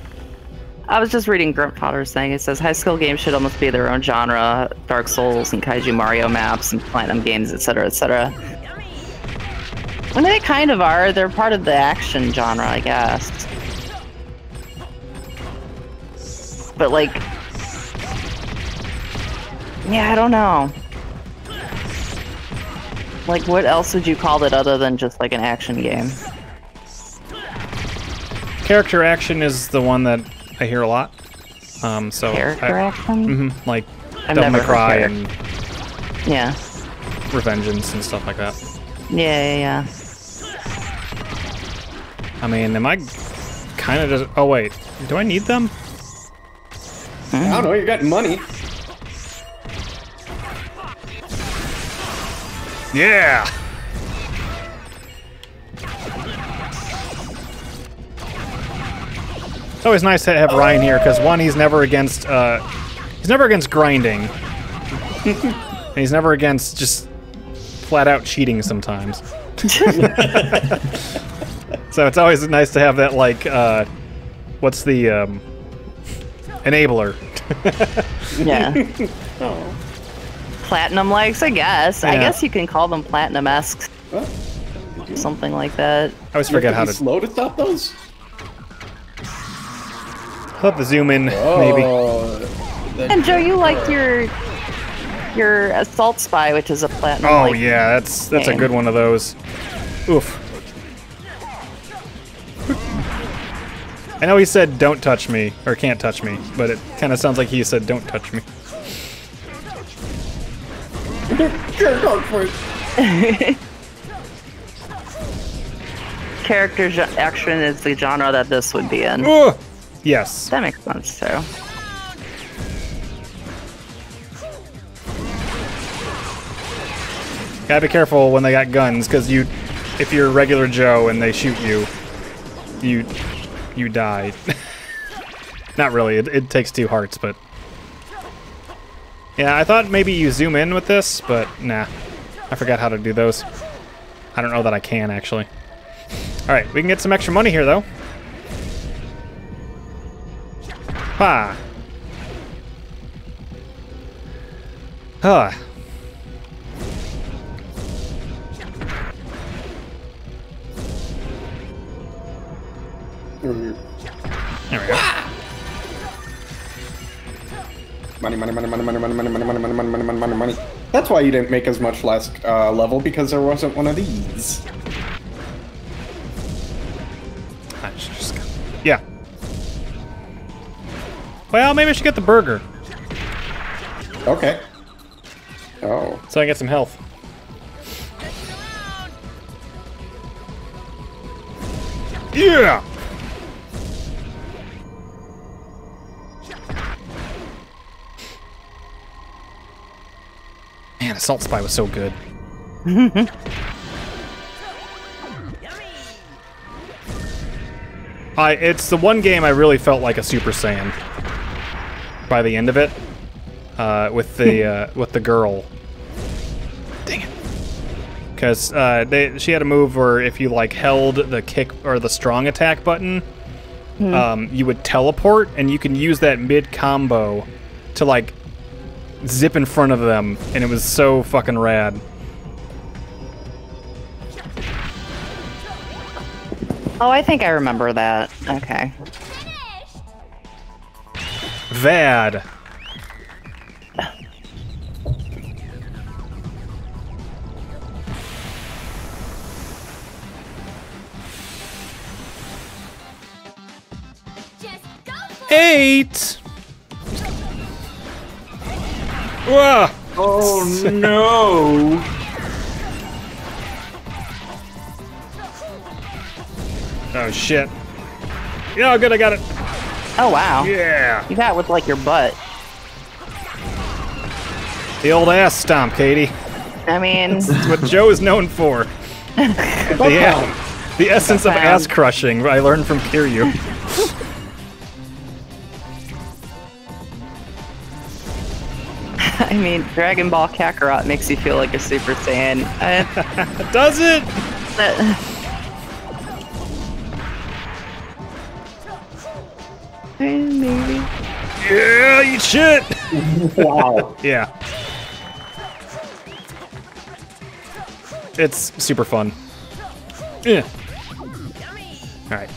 I was just reading Grunt Potter's thing. It says high school games should almost be their own genre. Dark Souls and Kaizo Mario maps and Platinum games, etc., etc. I mean, they kind of are. They're part of the action genre, I guess. But like, yeah, I don't know. Like, what else would you call it other than just like an action game? Character action is the one that I hear a lot. Um, so Character I, action? hmm like I've Devil May Cry and Yeah. Revengeance and stuff like that. Yeah, Yeah, yeah, I mean, am I kind of just? Oh wait, do I need them? I don't know. You're getting money. Yeah. It's always nice to have Ryan here because one, he's never against uh, he's never against grinding, and he's never against just flat out cheating sometimes. so it's always nice to have that like uh, what's the um, enabler? Yeah. Oh. Platinum likes, I guess. I guess you can call them platinum esque. Something like that. I always forget how be to. slow to stop those. I'll have to zoom in, oh, maybe. Oh, And Joe, you liked your your assault spy, which is a platinum. Oh yeah, that's that's a good one of those. Oof. I know he said don't touch me or can't touch me, but it kind of sounds like he said don't touch me. Character action is the genre that this would be in. Yes. That makes sense too. Gotta be careful when they got guns, because you, if you're a regular Joe and they shoot you, you, you die. Not really. It, it takes two hearts, but yeah, I thought maybe you zoom in with this, but nah, I forgot how to do those. I don't know that I can actually. All right, we can get some extra money here though. Ha. Huh. There we go. Money, money, money, money, money, money, money, money, money, money, money, money, money, money, money. That's why you didn't make as much last uh, level because there wasn't one of these. I should just go. Yeah. Well, maybe I should get the burger. Okay. Oh. So I get some health. Yeah. Man, Assault Spy was so good. I it's the one game I really felt like a Super Saiyan by the end of it, uh, with the uh, with the girl. Dang it! Because uh, they she had a move where if you like held the kick or the strong attack button, um, you would teleport, and you can use that mid combo to like zip in front of them, and it was so fucking rad. Oh, I think I remember that. Okay. Vad. Eight. Whoa. Oh no! Oh shit. Yeah, good. I got it. Oh wow. Yeah. You got it with like your butt. The old ass stomp, Katie. I mean, That's what Joe is known for. the, the essence of ass crushing. I learned from Kiryu. Mean, Dragon Ball Kakarot makes you feel like a Super Saiyan. Uh, Does it? that- Maybe. Yeah, you shit. Wow. Yeah. It's super fun. Yeah. All right.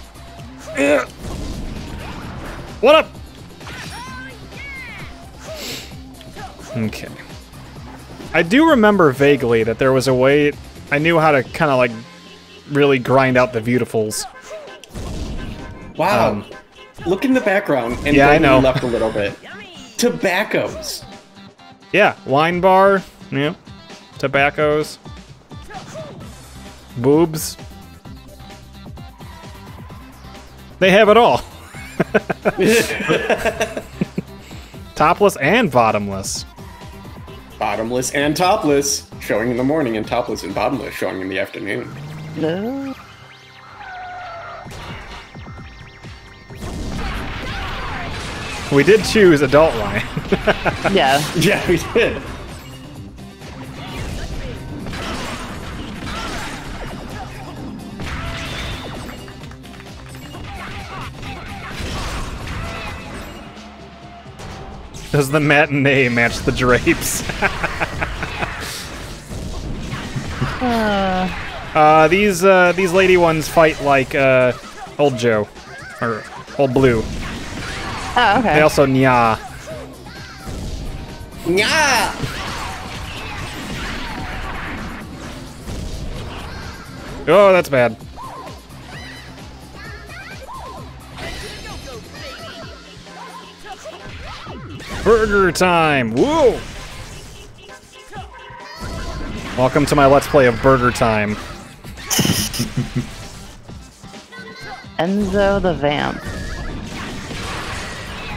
Yeah. What up? Okay. I do remember vaguely that there was a way I knew how to kind of like really grind out the viewtifuls. Wow. Um, Look in the background and Yeah, I know. left a little bit. Tobaccos. Yeah, wine bar, yeah, tobaccos, boobs. They have it all. Topless and bottomless. Bottomless and topless, showing in the morning, and topless and bottomless, showing in the afternoon. No. We did choose adult line. Yeah. Yeah, we did. Does the matinee match the drapes? uh, these uh, these lady ones fight like uh, old Joe or old Blue. Oh, okay. They also nya. Yeah. Oh, that's bad. Burger time! Whoa! Welcome to my Let's Play of Burger Time. Enzo the Vamp.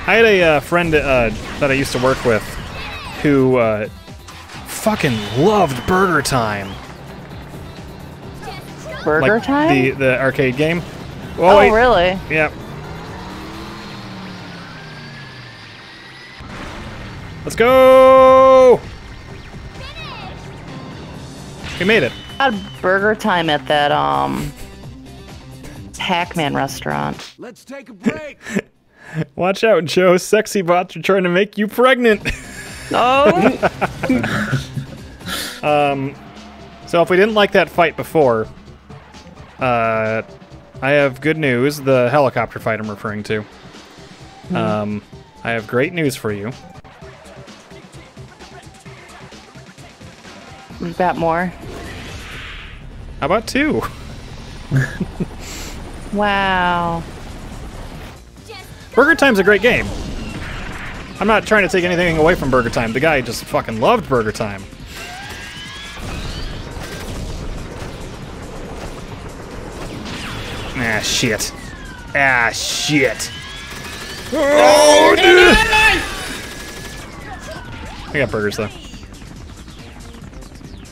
I had a uh, friend uh, that I used to work with who uh, fucking loved Burger Time. Burger like Time? The, the arcade game. oh, wait. really? Yep. Let's go! We made it. Had Burger Time at that um Pac-Man restaurant. Let's take a break. Watch out, Joe. Sexy bots are trying to make you pregnant. Oh, um, so if we didn't like that fight before, uh, I have good news. The helicopter fight I'm referring to. Um, I have great news for you. We got more. How about two? Wow. Burger Time's a great game. I'm not trying to take anything away from Burger Time. The guy just fucking loved Burger Time. Ah, shit. Ah, shit. Oh, dude! I got burgers, though.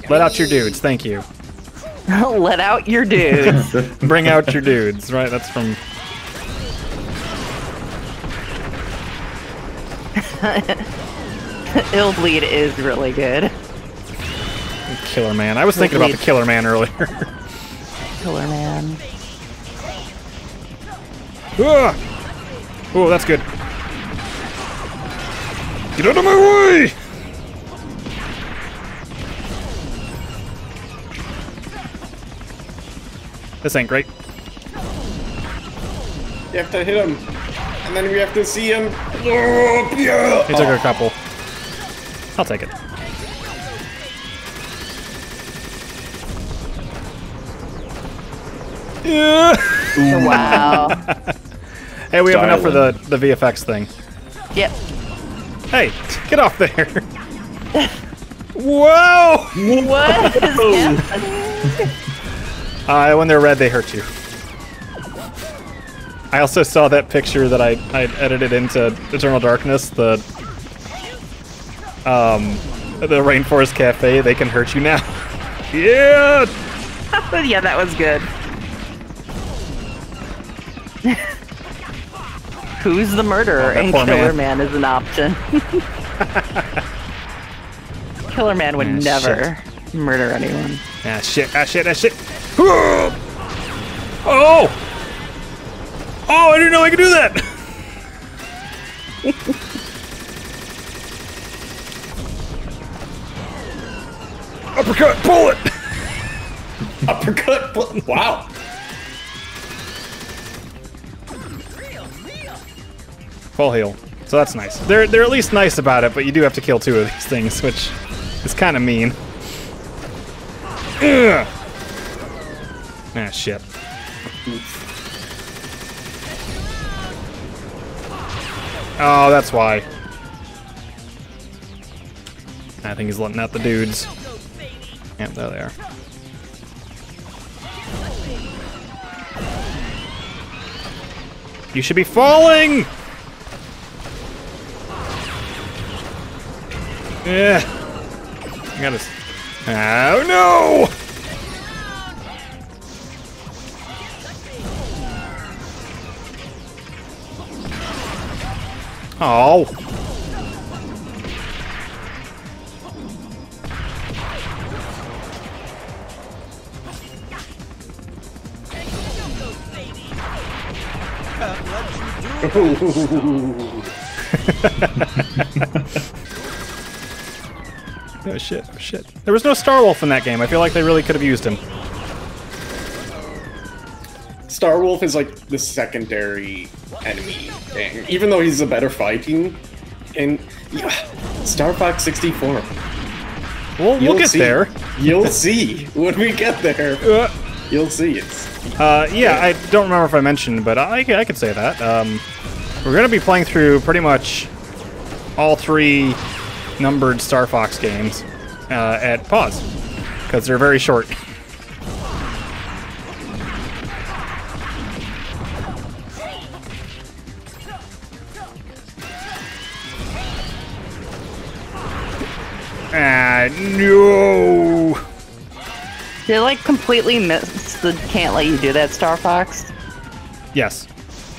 Let out your dudes, thank you. Let out your dudes. Bring out your dudes, right? That's from. Ill Bleed is really good. Killer Man. I was thinking about the Killer Man earlier. Killer Man. Oh, that's good. Get out of my way! This ain't great. You have to hit him, and then we have to see him. Oh, yeah. He took a couple. I'll take it. Yeah. Wow. Hey, we have enough for the, the VFX thing. Yep. Hey, get off there. Whoa! What is happening? Uh, when they're red, they hurt you. I also saw that picture that I, I edited into Eternal Darkness, the um the Rainforest Cafe, they can hurt you now. yeah! yeah, that was good. Who's the murderer? Oh, and Killer man. Man. is an option. Killer Man would Ah, never murder anyone. Ah shit, ah shit, ah shit. Oh! Oh, I didn't know I could do that! Uppercut, pull it! Uppercut. bl- Wow. Full heal. So that's nice. They're they're at least nice about it, but you do have to kill two of these things, which is kind of mean. Ugh. Ah, shit. Oh, that's why. I think he's letting out the dudes. Yep, there they are. You should be falling! Yeah. I gotta. Oh no! Oh. Oh shit, oh shit. There was no Star Wolf in that game. I feel like they really could have used him. Star Wolf is like the secondary enemy thing, even though he's a better fighting. And yeah, Star Fox 64. Well, we'll You'll get see. there. You'll see when we get there. Uh, You'll see. It's Uh, yeah, I don't remember if I mentioned, but I, I could say that. Um, we're going to be playing through pretty much all three numbered Star Fox games uh, at pause because they're very short. no! They like completely missed the can't let you do that Star Fox. Yes.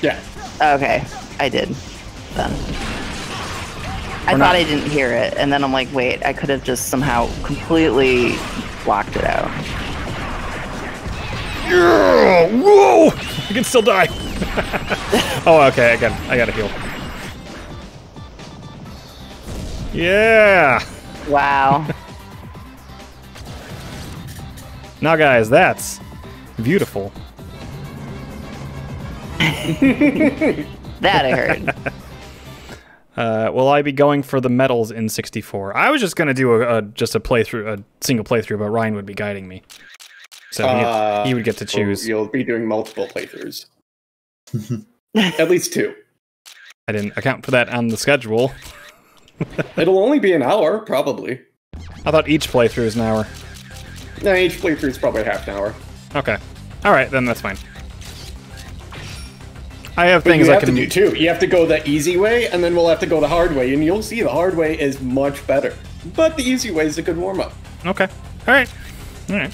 yeah. Okay, I did. Then. I We're thought not- I didn't hear it, and then I'm like, wait, I could have just somehow completely blocked it out. Yeah, whoa! I can still die. oh, okay. I got. I got to heal. Yeah. Wow. Now, guys, that's beautiful. that I heard. Uh, will I be going for the medals in 64? I was just gonna do a, a just a playthrough, a single playthrough, but Ryan would be guiding me, so he- Uh, he, would get to choose. You'll be doing multiple playthroughs. At least two. I didn't account for that on the schedule. It'll only be an hour, probably. I thought each playthrough is an hour. No, each playthrough is probably half an hour. Okay. All right, then that's fine. I have But things you I have can to do too. You have to go the easy way, and then we'll have to go the hard way, and you'll see the hard way is much better. But the easy way is a good warm up. Okay. All right. All right.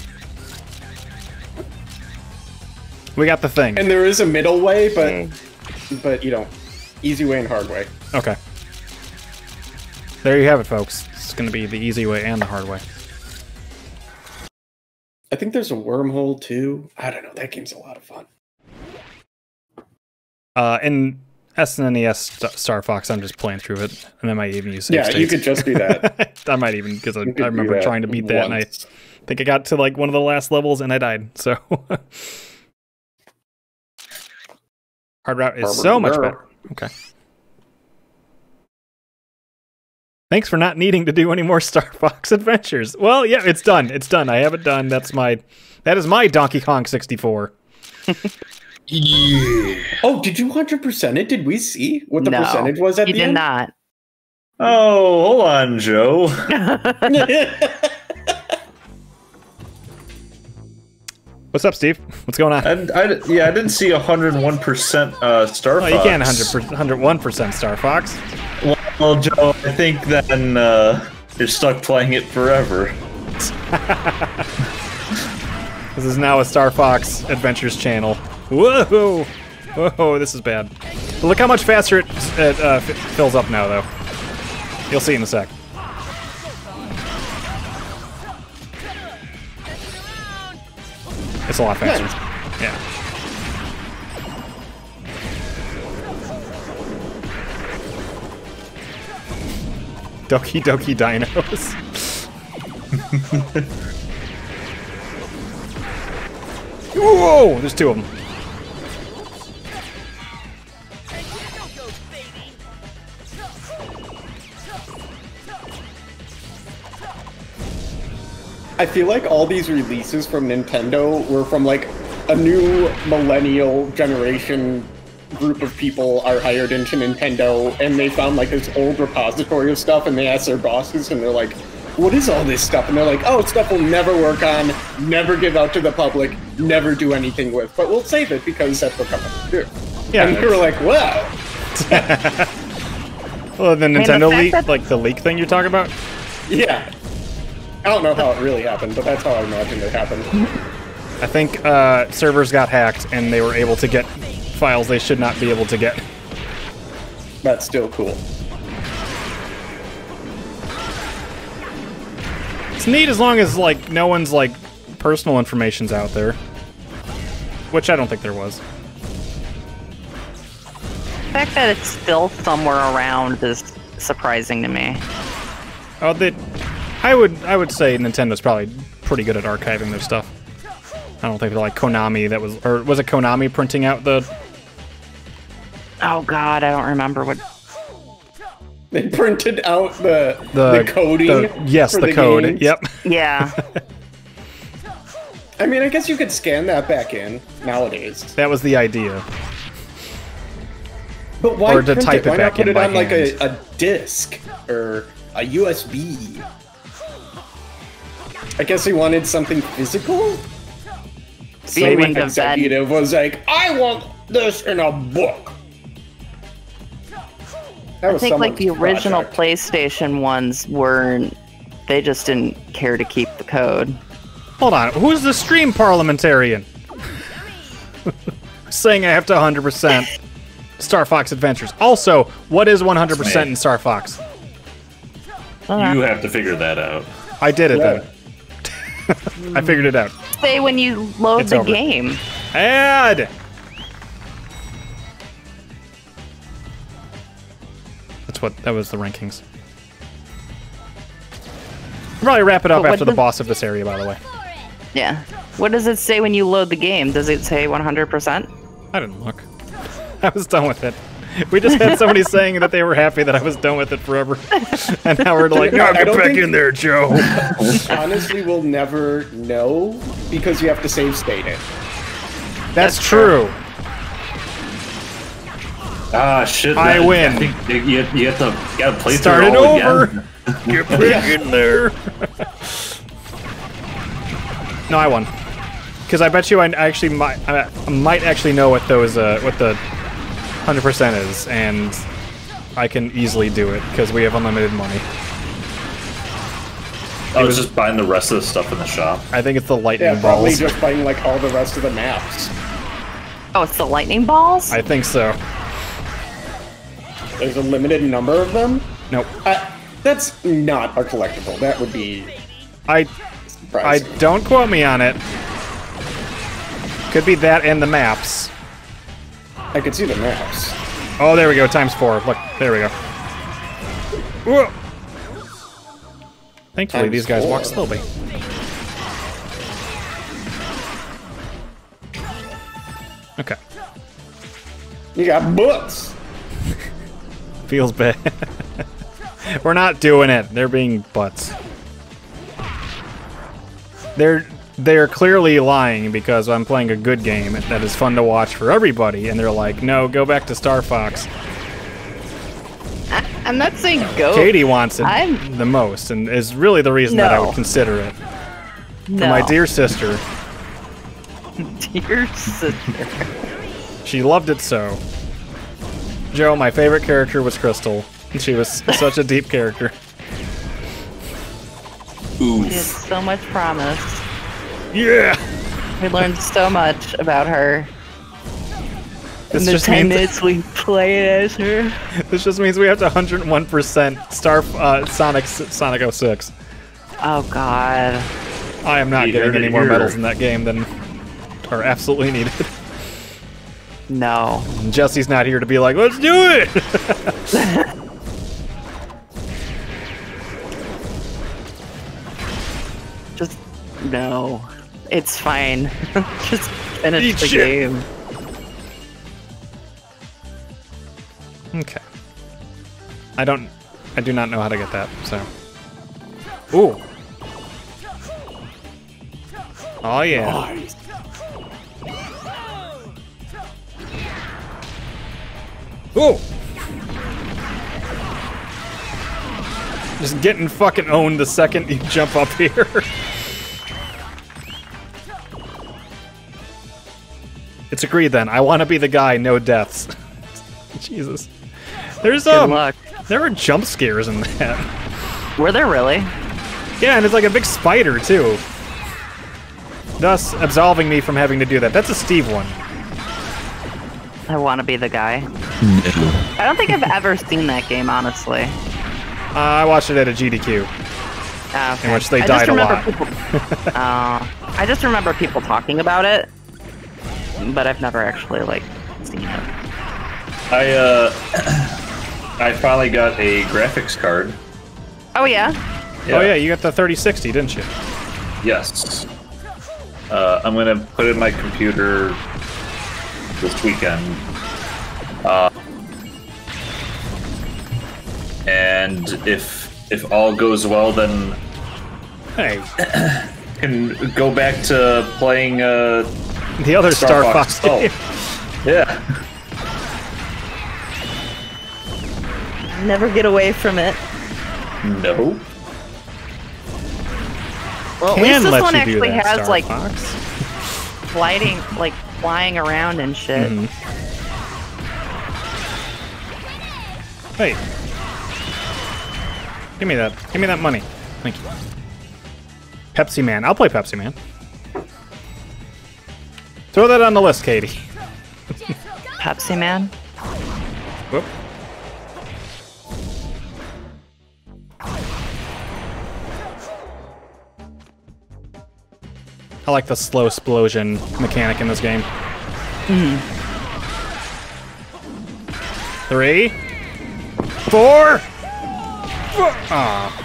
We got the thing. And there is a middle way, but Mm. but you know, easy way and hard way. Okay. There you have it, folks. It's going to be the easy way and the hard way. I think there's a wormhole too. I don't know. That game's a lot of fun. Uh, in SNES St- Star Fox, I'm just playing through it, and I might even use Yeah, you could just do that. I might even because I, I remember trying to beat that, and I think I got to like one of the last levels, and I died. So hard route is so much better. Okay. Thanks for not needing to do any more Star Fox adventures. Well, yeah, it's done. It's done. I have it done. That's my that is my Donkey Kong 64. Yeah. Oh, did you hundred percent it? Did we see what the No, percentage was at the end? you the did not. Oh, hold on, Joe. What's up, Steve? What's going on? I, I, yeah, I didn't see 101% uh, Star Oh, Fox. you can't 100 101% Star Fox. Well, Joe, I think then uh, you're stuck playing it forever. This is now a Star Fox Adventures channel. Whoa! Whoa, this is bad. But look how much faster it, it uh, f- fills up now, though. You'll see in a sec. It's a lot faster. Yeah. Doki Doki Dinos. Whoa! There's two of them. I feel like all these releases from Nintendo were from like a new millennial generation group of people are hired into Nintendo and they found like this old repository of stuff and they asked their bosses and they're like, what is all this stuff? And they're like, oh, stuff we'll never work on, never give out to the public, never do anything with, but we'll save it because that's what companies do. Yeah, and we were like, wow. Well, the the Nintendo fact leak, that- like the leak thing you're talking about. Yeah. I don't know how it really happened, but that's how I imagined it happened. I think uh, servers got hacked and they were able to get files they should not be able to get. That's still cool. It's neat as long as like no one's like personal information's out there, which I don't think there was. The fact that it's still somewhere around is surprising to me. Oh, they, I would I would say Nintendo's probably pretty good at archiving their stuff. I don't think they're like Konami that was, or was it Konami printing out the? Oh God, I don't remember what. They printed out the The- the, coding. the- yes, for the code, games. yep. Yeah. I mean, I guess you could scan that back in nowadays. That was the idea. But why Or to print type it Why back not put in it by on like a, a disc or a USB? I guess he wanted something physical. Some Maybe wouldn't have been- executive was like, "I want this in a book." That I think like the someone's original project. PlayStation ones weren't. They just didn't care to keep the code. Hold on, who's the stream parliamentarian? Saying I have to 100% Star Fox Adventures. Also, what is 100% in Star Fox? Uh, you have to figure that out. I did it then. I figured it out. Say when you load It's the over. game. Add! That's what, that was the rankings. Probably wrap it up after the boss of this area, by the way. Yeah. What does it say when you load the game? Does it say 100%? I didn't look. I was done with it. We just had somebody saying that they were happy that I was done with it forever. and now we're like, no, I get don't back think- in there, Joe. Honestly, we'll never know because you have to save state it. That's true. Ah, shit. I that- win. I think you, you, you have to you gotta play Start through it it all over. again. Get back in there. no, I won. Because I bet you I actually might I might actually know what those uh, what the hundred percent is, and I can easily do it because we have unlimited money. I was just buying the rest of the stuff in the shop. I think it's the lightning Yeah, probably balls. just playing like all the rest of the maps. Oh, it's the lightning balls? I think so. There's a limited number of them. Nope. Uh, that's not a collectible. That would be. I I don't quote me on it. Could be that and the maps. I could see the maps. Oh, there we go. Times four. Look, there we go. Whoa. Thankfully, Times these guys walk slowly. Okay. You got books. Feels bad. We're not doing it. They're being butts. They're they're clearly lying because I'm playing a good game that is fun to watch for everybody, and they're like, no, go back to Star Fox. I'm not saying go. Katie wants it I'm- the most, and is really the reason that I would consider it. No. For my dear sister, dear sister. she loved it so. Joe, my favorite character was Crystal. She was such a deep character. She had so much promise. Yeah. We learned so much about her. This in the just 10 means- minutes we played as her. This just means we have to 101% Star uh, Sonic Sonic 06. Oh god. I am not You getting any more medals in that game than are absolutely needed. No. And Jesse's not here to be like, let's do it. Just no. It's fine. Just finish Eat the shit. game. okay. I don't. I do not know how to get that. So. Ooh. Oh yeah. Ooh. Just getting fucking owned the second you jump up here. it's agreed then. I want to be the guy, no deaths. Jesus. There's um, there were jump scares in that. Were there really? Yeah, and it's like a big spider too. Thus absolving me from having to do that. That's a Steve one. I want to be the guy. I don't think I've ever seen that game, honestly. Uh, I watched it at a GDQ. Ah, okay. In which they I died just a remember lot. People, uh, I just remember people talking about it, but I've never actually like seen it. I uh, I finally got a graphics card. Oh yeah. Oh yeah, you got the 3060, didn't you? Yes. Uh, I'm gonna put it in my computer this weekend. Uh, and if if all goes well, then Hey, can go back to playing uh, the other Star, Fox, Oh, yeah. Never get away from it. No. Well, at least this one actually has Star like Fox. gliding, like flying around and shit. Mhm. Hey. Give me that. Give me that money. Thank you. Pepsi Man. I'll play Pepsi Man. Throw that on the list, Katie. Pepsi Man. Whoop. I like the slow explosion mechanic in this game. Three, four. Ah.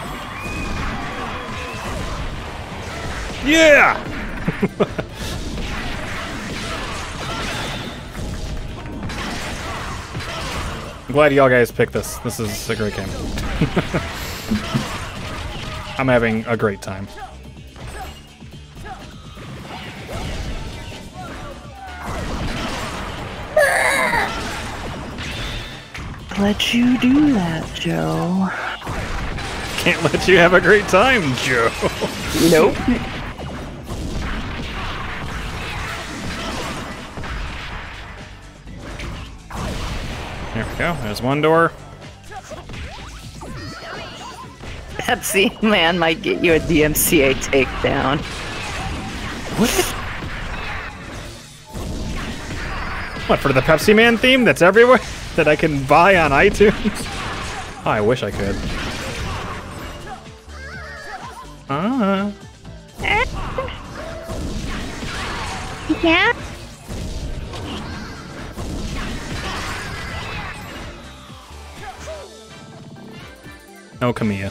Yeah. I'm glad y'all guys picked this. This is a great game. I'm having a great time. Let you do that, Joe. Can't let you have a great time, Joe. Nope. There we go. There's one door. Pepsi Man might get you a DMCA takedown. What, What, for the Pepsi Man theme that's everywhere? That I can buy on iTunes? Oh, I wish I could. Ah. Yeah? No Camilla.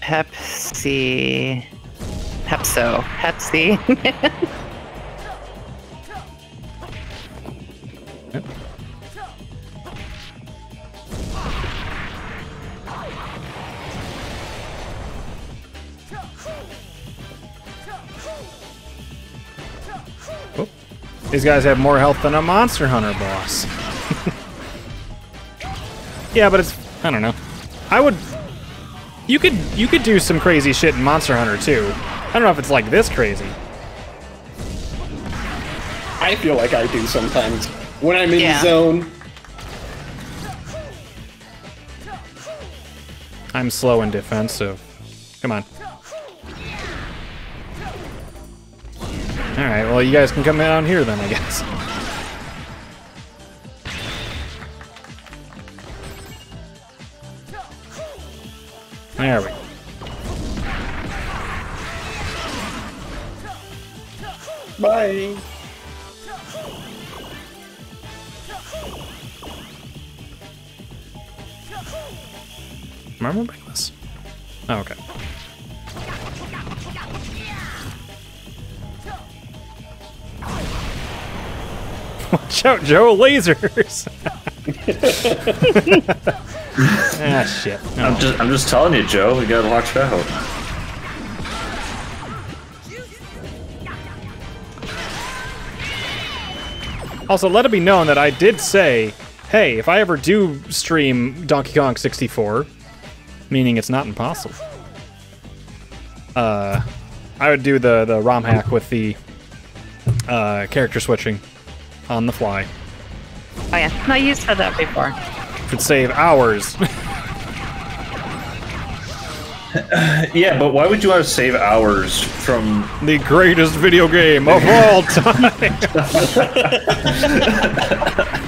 Pepsi. Pepso. Pepsi. These guys have more health than a Monster Hunter boss. yeah, but it's I don't know. I would you could you could do some crazy shit in Monster Hunter too. I don't know if it's like this crazy. I feel like I do sometimes when I'm in Yeah. the zone. I'm slow and defensive. Come on. Alright, well you guys can come down here then, I guess. There we go. Bye. Am I remembering this? Oh, okay. Watch out, Joe! Lasers! ah, shit. I'm just, I'm just telling you, Joe. We gotta watch out. Also, let it be known that I did say, hey, if I ever do stream Donkey Kong 64, meaning it's not impossible, uh, I would do the, the ROM hack with the uh, character switching on the fly. Oh yeah, no, you said that before. Could save hours. Yeah, but why would you want to save hours from the greatest video game of all time?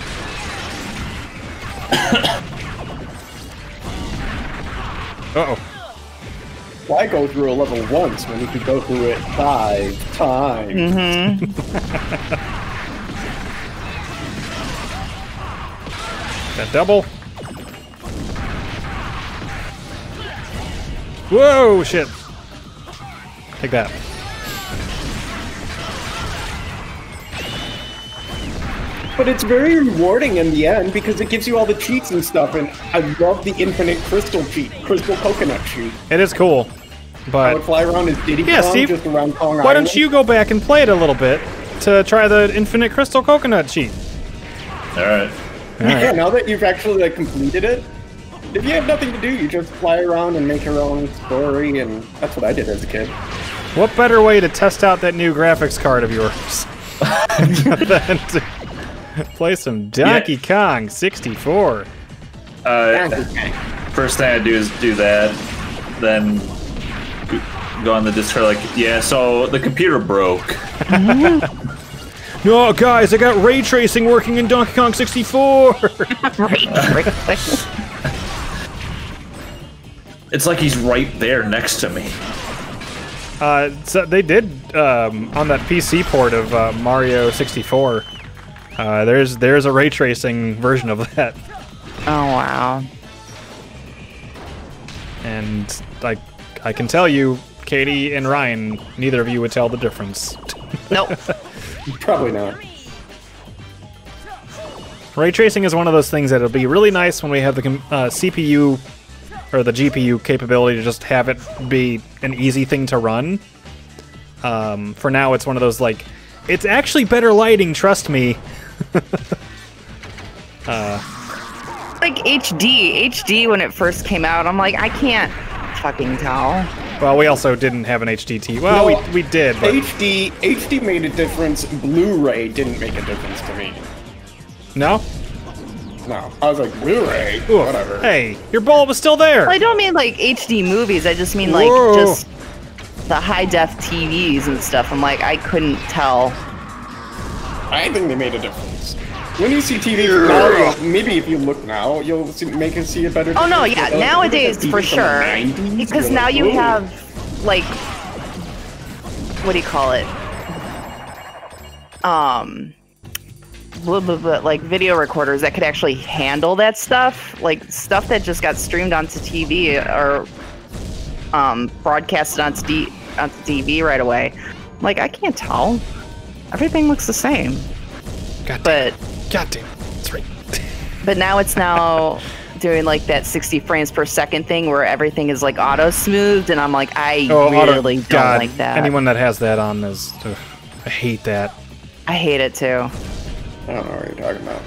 Uh-oh. Why go through a level once when you could go through it five times? Mm-hmm. That double. Whoa, shit. Take that. But it's very rewarding in the end because it gives you all the cheats and stuff, and I love the infinite crystal cheat, crystal coconut cheat. It is cool. I But would fly around as Diddy Yeah, Kong Steve, just around Kong why Island. don't you go back and play it a little bit to try the infinite crystal coconut cheat? Alright. Yeah, now that you've actually like completed it, if you have nothing to do, you just fly around and make your own story, and that's what I did as a kid. What better way to test out that new graphics card of yours than to play some Donkey Kong 64? Uh, first thing I do is do that, then go on the Discord like, yeah, so the computer broke. No, guys, I got ray tracing working in Donkey Kong 64. ray tracing? It's like he's right there next to me. Uh, so they did um, on that PC port of uh, Mario 64. Uh, there's there's a ray tracing version of that, Oh wow. and I I can tell you, Katie and Ryan, neither of you would tell the difference. Nope. Probably not. Ray tracing is one of those things that'll be really nice when we have the uh, CPU or the GPU capability to just have it be an easy thing to run. Um, for now, it's one of those like, it's actually better lighting. Trust me. uh, like HD. HD when it first came out, I'm like, I can't fucking tell. Well, we also didn't have an HDT. Well, No, we, we did, but HD HD made a difference. Blu-ray didn't make a difference to me. no. No, I was like Blu-ray, whatever. Hey, your bullet was still there. Well, I don't mean like HD movies. I just mean like Whoa. just the high def TVs and stuff. I'm like, I couldn't tell. I think they made a difference. When you see TV from now, maybe if you look now, you'll see, make it see a better. Oh no, yeah, But, nowadays for sure. 90s, Because now like, you have like what do you call it? Um blah, blah, blah, like video recorders that could actually handle that stuff, like stuff that just got streamed onto TV or um, broadcasted onto, D- onto TV right away. Like I can't tell. Everything looks the same. God but God damn, that's right. but now it's now doing like that 60 frames per second thing where everything is like auto smoothed, and I'm like, I Oh, auto- don't God, like that. Anyone that has that on is, ugh, I hate that. I hate it too. I don't know what you're talking about.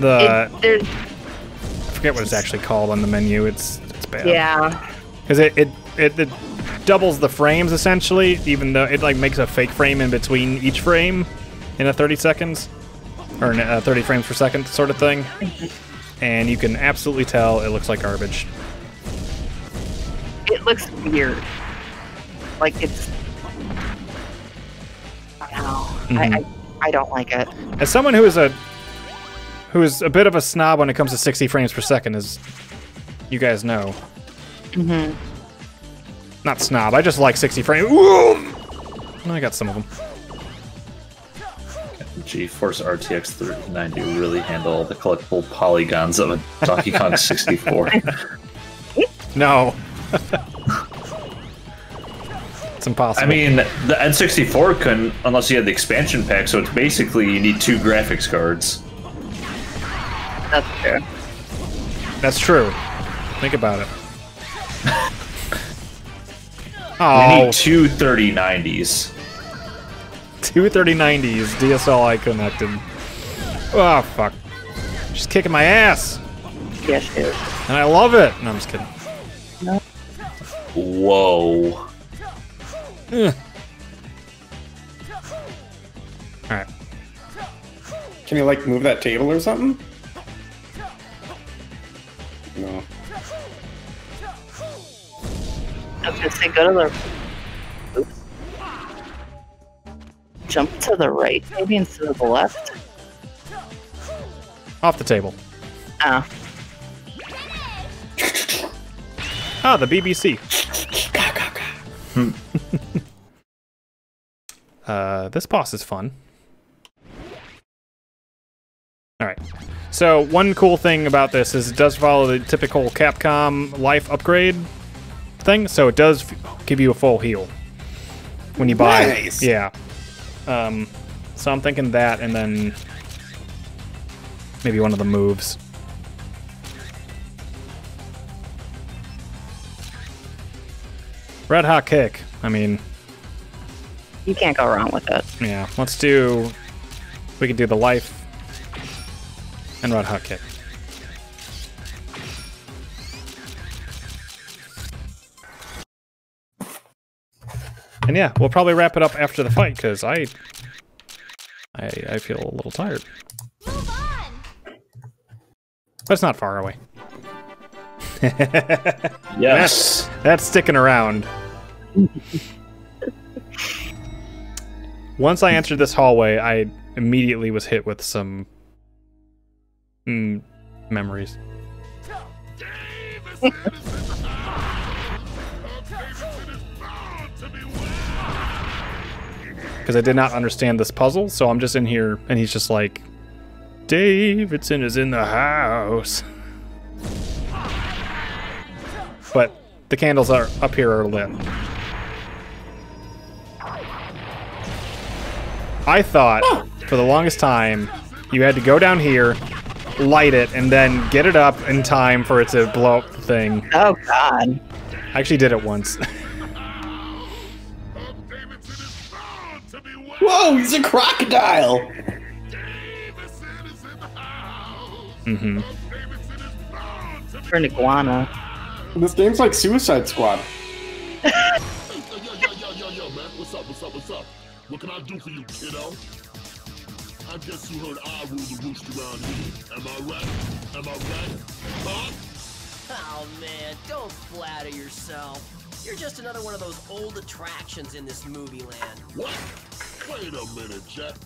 The It, there's, I forget what it's actually called on the menu. It's it's bad. yeah. Because it, it, it it doubles the frames essentially, even though it like makes a fake frame in between each frame in a 30 seconds or a 30 frames per second sort of thing. And you can absolutely tell it looks like garbage. It looks weird. Like it's. I don't know. I, I, I don't like it. As someone who is a who is a bit of a snob when it comes to 60 frames per second, as you guys know. Mm-hmm. Not snob. I just like 60 frames. Ooh! I got some of them. GeForce RTX 3090 really handle the collectible polygons of a Donkey Kong 64. No. it's impossible. I mean, the N64 couldn't unless you had the expansion pack, so it's basically you need two graphics cards. That's true. That's true. Think about it. You oh, need two 3090s. two 3090s DSLI connected. Oh, fuck. She's kicking my ass. Yes, dude. And I love it. No, I'm just kidding. Whoa. Ugh. Alright. Can you like move that table or something? No. I was gonna say go to the. Jump to the right, maybe instead of the left. Off the table. Oh, Ah, the BBC. uh, this boss is fun. Alright. So, one cool thing about this is it does follow the typical Capcom life upgrade thing, so it does f- give you a full heal when you buy. Nice. Yeah. Um, so I'm thinking that, and then maybe one of the moves. Red Hot Kick. I mean, you can't go wrong with it. yeah. Let's do. We could do the life and Red Hot Kick. And yeah, we'll probably wrap it up after the fight because I, I, I feel a little tired. But it's not far away. Yes. That's, that's sticking around. Once I entered this hallway, I immediately was hit with some mm, memories. Because I did not understand this puzzle, so I'm just in here, and he's just like, Davidson is in the house. But the candles are up here are lit. I thought for the longest time you had to go down here, light it, and then get it up in time for it to blow up the thing. Oh God. I actually did it once. Whoa, he's a crocodile! mm-hmm. For an iguana. This game's like Suicide Squad. Yo, yo, yo, yo, yo, man. What's up, what's up, what's up? What can I do for you, kiddo? I guess you heard I rule the roost around here. Am I right? Am I right? Huh? Oh man, don't flatter yourself. You're just another one of those old attractions in this movie land. What? Wait a minute, Jet.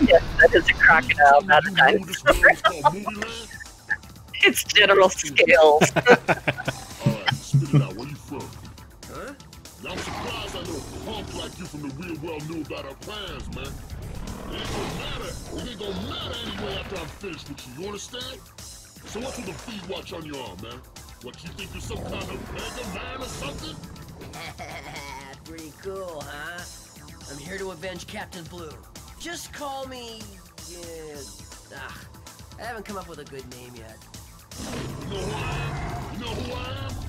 Yes, that is a crocodile, not a You know this dinosaur. world is called Movie Land? it's general scales. Alright, spit it out. Where you from? Huh? I'm surprised I know a punk like you from the real world knew about our plans, man. It ain't gonna matter. It ain't gonna matter anyway after I'm finished with you. You understand? So what's with the V-Watch on your arm, man? What, you think you're some kind of mega man or something? Pretty cool, huh? I'm here to avenge Captain Blue. Just call me. Uh, ah, I haven't come up with a good name yet. You know who I am? You know who I am?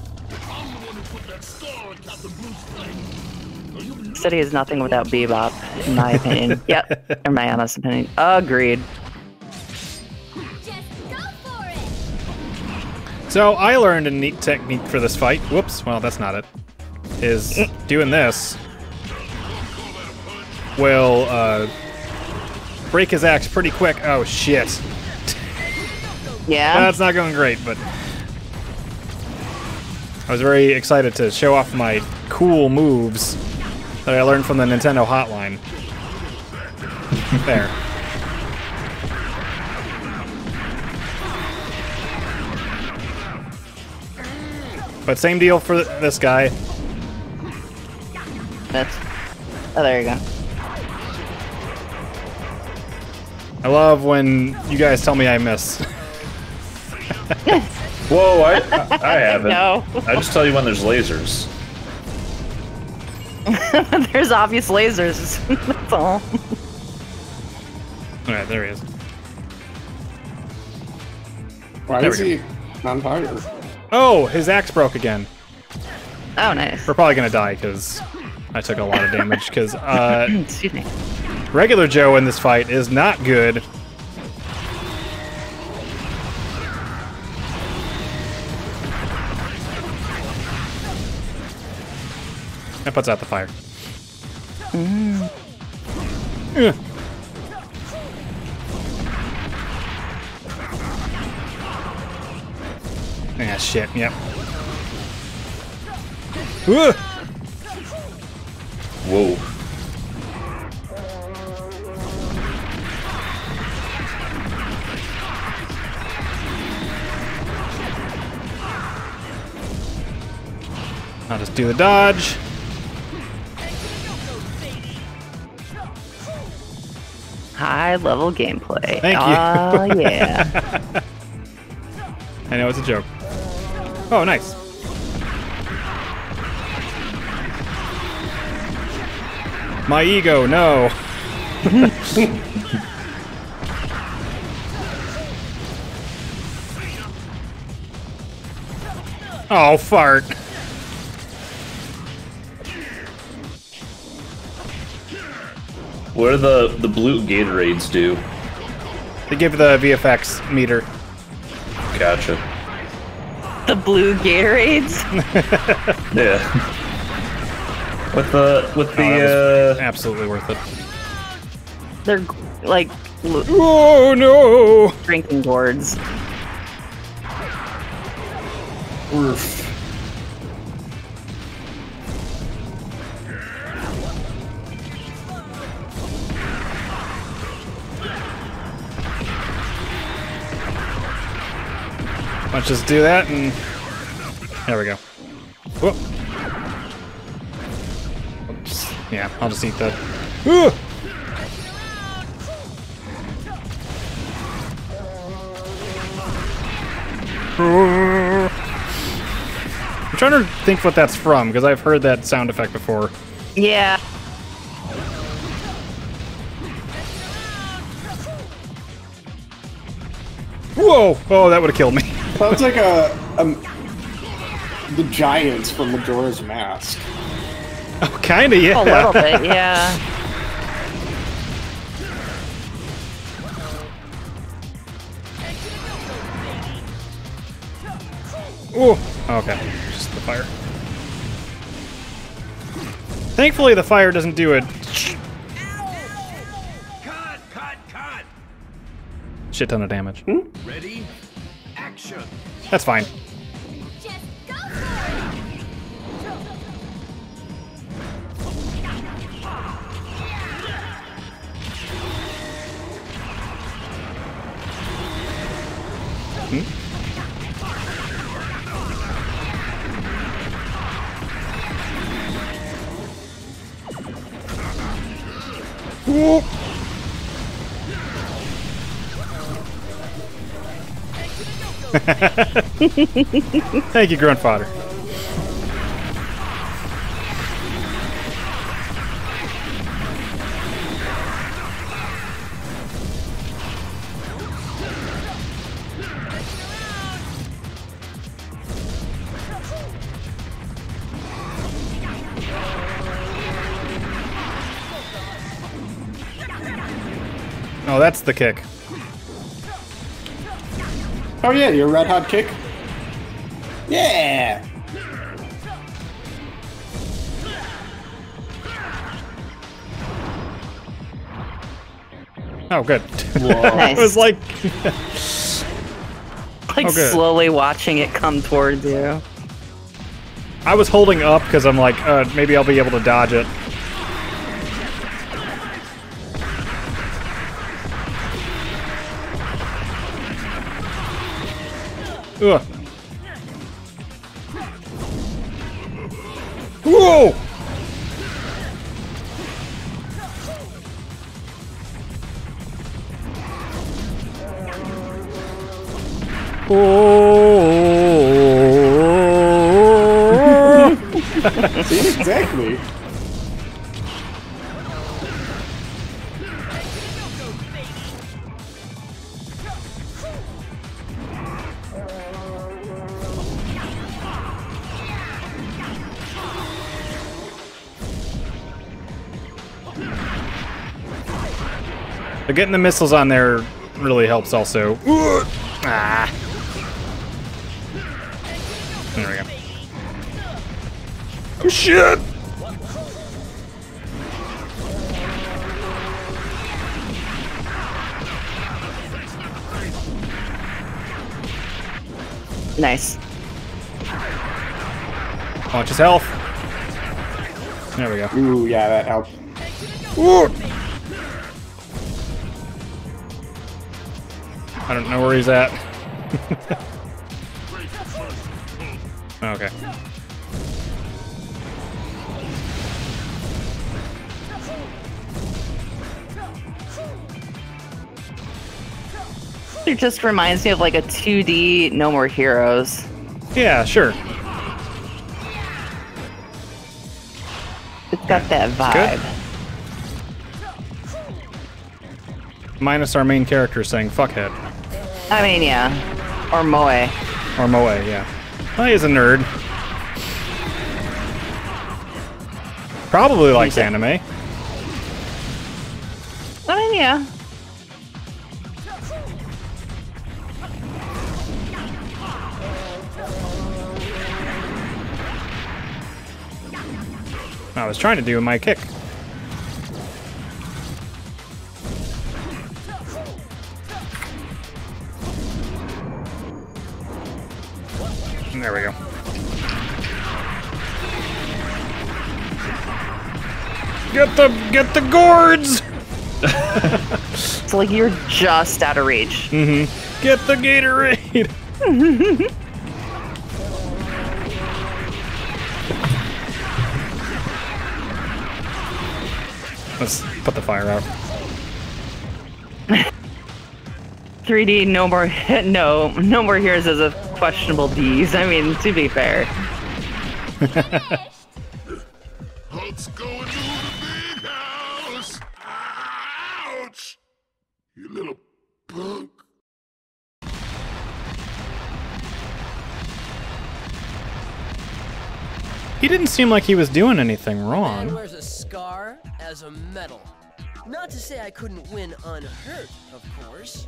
I'm the one who put that star on Captain Blue's face. City is nothing without Bebop, in my opinion. yep, in my honest opinion. Agreed. So I learned a neat technique for this fight. Whoops, well that's not it. Is doing this will uh, break his axe pretty quick. Oh shit. Yeah. That's not going great, but I was very excited to show off my cool moves that I learned from the Nintendo hotline. there. But same deal for th- this guy. That's. Oh, there you go. I love when you guys tell me I miss. Whoa, I, I haven't. No. I just tell you when there's lasers. There's obvious lasers. That's all. Alright, there he is. Why There is he on fire? Oh, his axe broke again. Oh, nice. We're probably gonna die because I took a lot of damage. Because uh, Excuse me. regular Joe in this fight is not good. That puts out the fire. Ugh. Ah, shit, yep. Ugh. Whoa. I'll just do the dodge. High level gameplay. Thank you. Oh, yeah. I know it's a joke. Oh, nice. My ego, no. oh, fart. What do the the blue Gatorades do? They give the VFX meter. Gotcha. The blue Gatorades? Yeah. With the with Oh, that the uh, absolutely worth it. They're like Oh no! drinking gourds. Oof. Let's just do that and there we go. Whoop. Oops. Yeah, I'll just eat that. Ooh! I'm trying to think what that's from because I've heard that sound effect before. Yeah. Whoa! Oh, that would have killed me. Sounds like a, um the giants from Majora's Mask. Oh, kinda, yeah. A little bit, yeah. Ooh. Okay. Just the fire. Thankfully, the fire doesn't do it. Cut, cut, cut! Shit ton of damage. Ready? Action! That's fine. Whoop. Thank you, grandfather. Oh, that's the kick. Oh yeah, your red hot kick. Yeah. Oh, good. Nice. it was like Like Oh, slowly watching it come towards you. I was holding up because I'm like, uh, maybe I'll be able to dodge it. Ugh. Whoa! Oh. But getting the missiles on there really helps also. Ah. There we go. Oh shit! Nice. Watch his health. There we go. Ooh, yeah, that helped. Ooh. I don't know where he's at. okay. It just reminds me of like a 2D No More Heroes. Yeah, sure. It's got that vibe. Minus our main character saying fuckhead. I mean, yeah. Or Moe. Or Moe, yeah. Well, he's a nerd. Probably likes anime. I mean, yeah. I was trying to do my kick. Get the gourds. it's like you're just out of reach. Mm-hmm. Get the Gatorade. Let's put the fire out. 3D No More No No More Heroes as a questionable D's. I mean, to be fair. He didn't seem like he was doing anything Man wrong. wears a scar as a medal. Not to say I couldn't win unhurt, of course.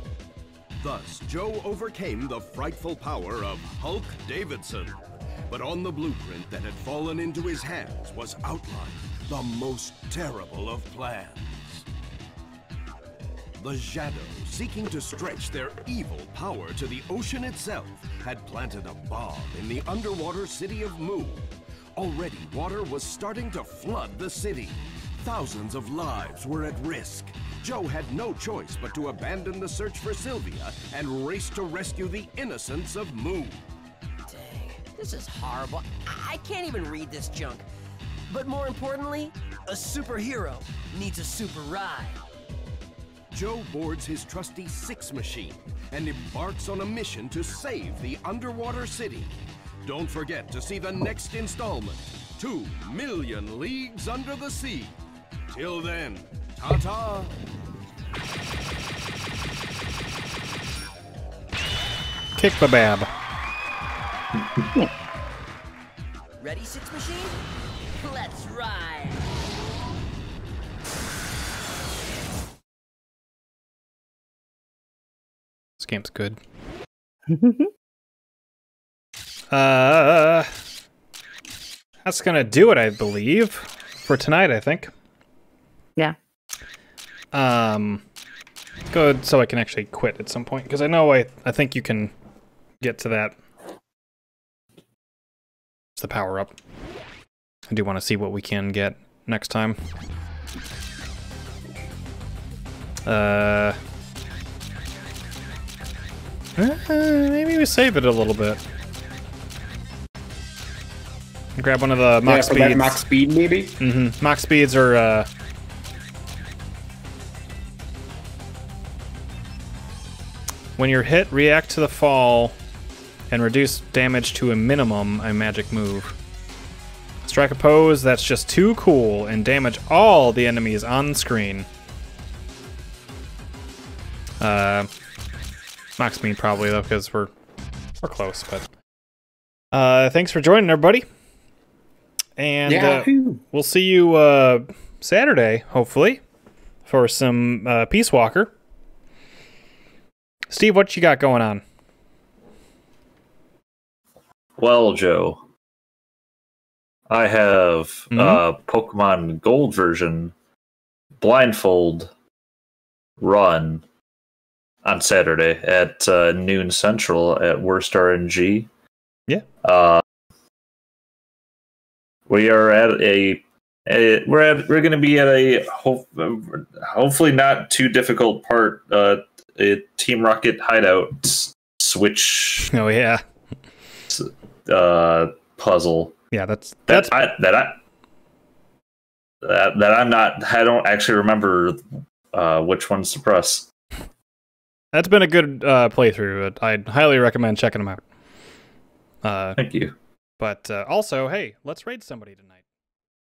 Thus, Joe overcame the frightful power of Hulk Davidson. But on the blueprint that had fallen into his hands was outlined the most terrible of plans. The Shadow, seeking to stretch their evil power to the ocean itself, had planted a bomb in the underwater city of Mu. Already, water was starting to flood the city. Thousands of lives were at risk. Joe had no choice but to abandon the search for Sylvia and race to rescue the innocents of Mu. Dang, this is horrible. I I can't even read this junk. But more importantly, a superhero needs a super ride. Joe boards his trusty Six machine and embarks on a mission to save the underwater city. Don't forget to see the next installment, Two Million Leagues Under the Sea. Till then, ta-ta! Kick the bab. Ready, Six Machine? Let's ride! This game's good. uh, that's gonna do it, I believe, for tonight. I think. Yeah. Um, good. So I can actually quit at some point because I know I I think you can get to that. It's the power up. I do want to see what we can get next time. Uh, uh, maybe we save it a little bit. Grab one of the Yeah, max that speeds. max speed, maybe. Mm-hmm. Max speeds are. Uh, when you're hit, react to the fall and reduce damage to a minimum. A magic move. Strike a pose that's just too cool and damage all the enemies on screen. Uh, max speed probably though, because we're we're close. But uh, thanks for joining, everybody. And uh, we'll see you uh, Saturday, hopefully, for some uh, Peace Walker. Steve, what you got going on? Well, Joe, I have Mhm. uh Pokemon Gold version blindfold run on Saturday at uh, noon central at Worst RNG. Yeah. Uh, we are at a, a we're at we're going to be at a hope, hopefully not too difficult part uh a Team Rocket hideout switch Oh yeah, uh puzzle yeah. That's that's that I, that I that, that I'm not I don't actually remember uh which ones to press. that's been a good uh, playthrough. I'd highly recommend checking them out. Uh, Thank you. But uh, also, hey, let's raid somebody tonight.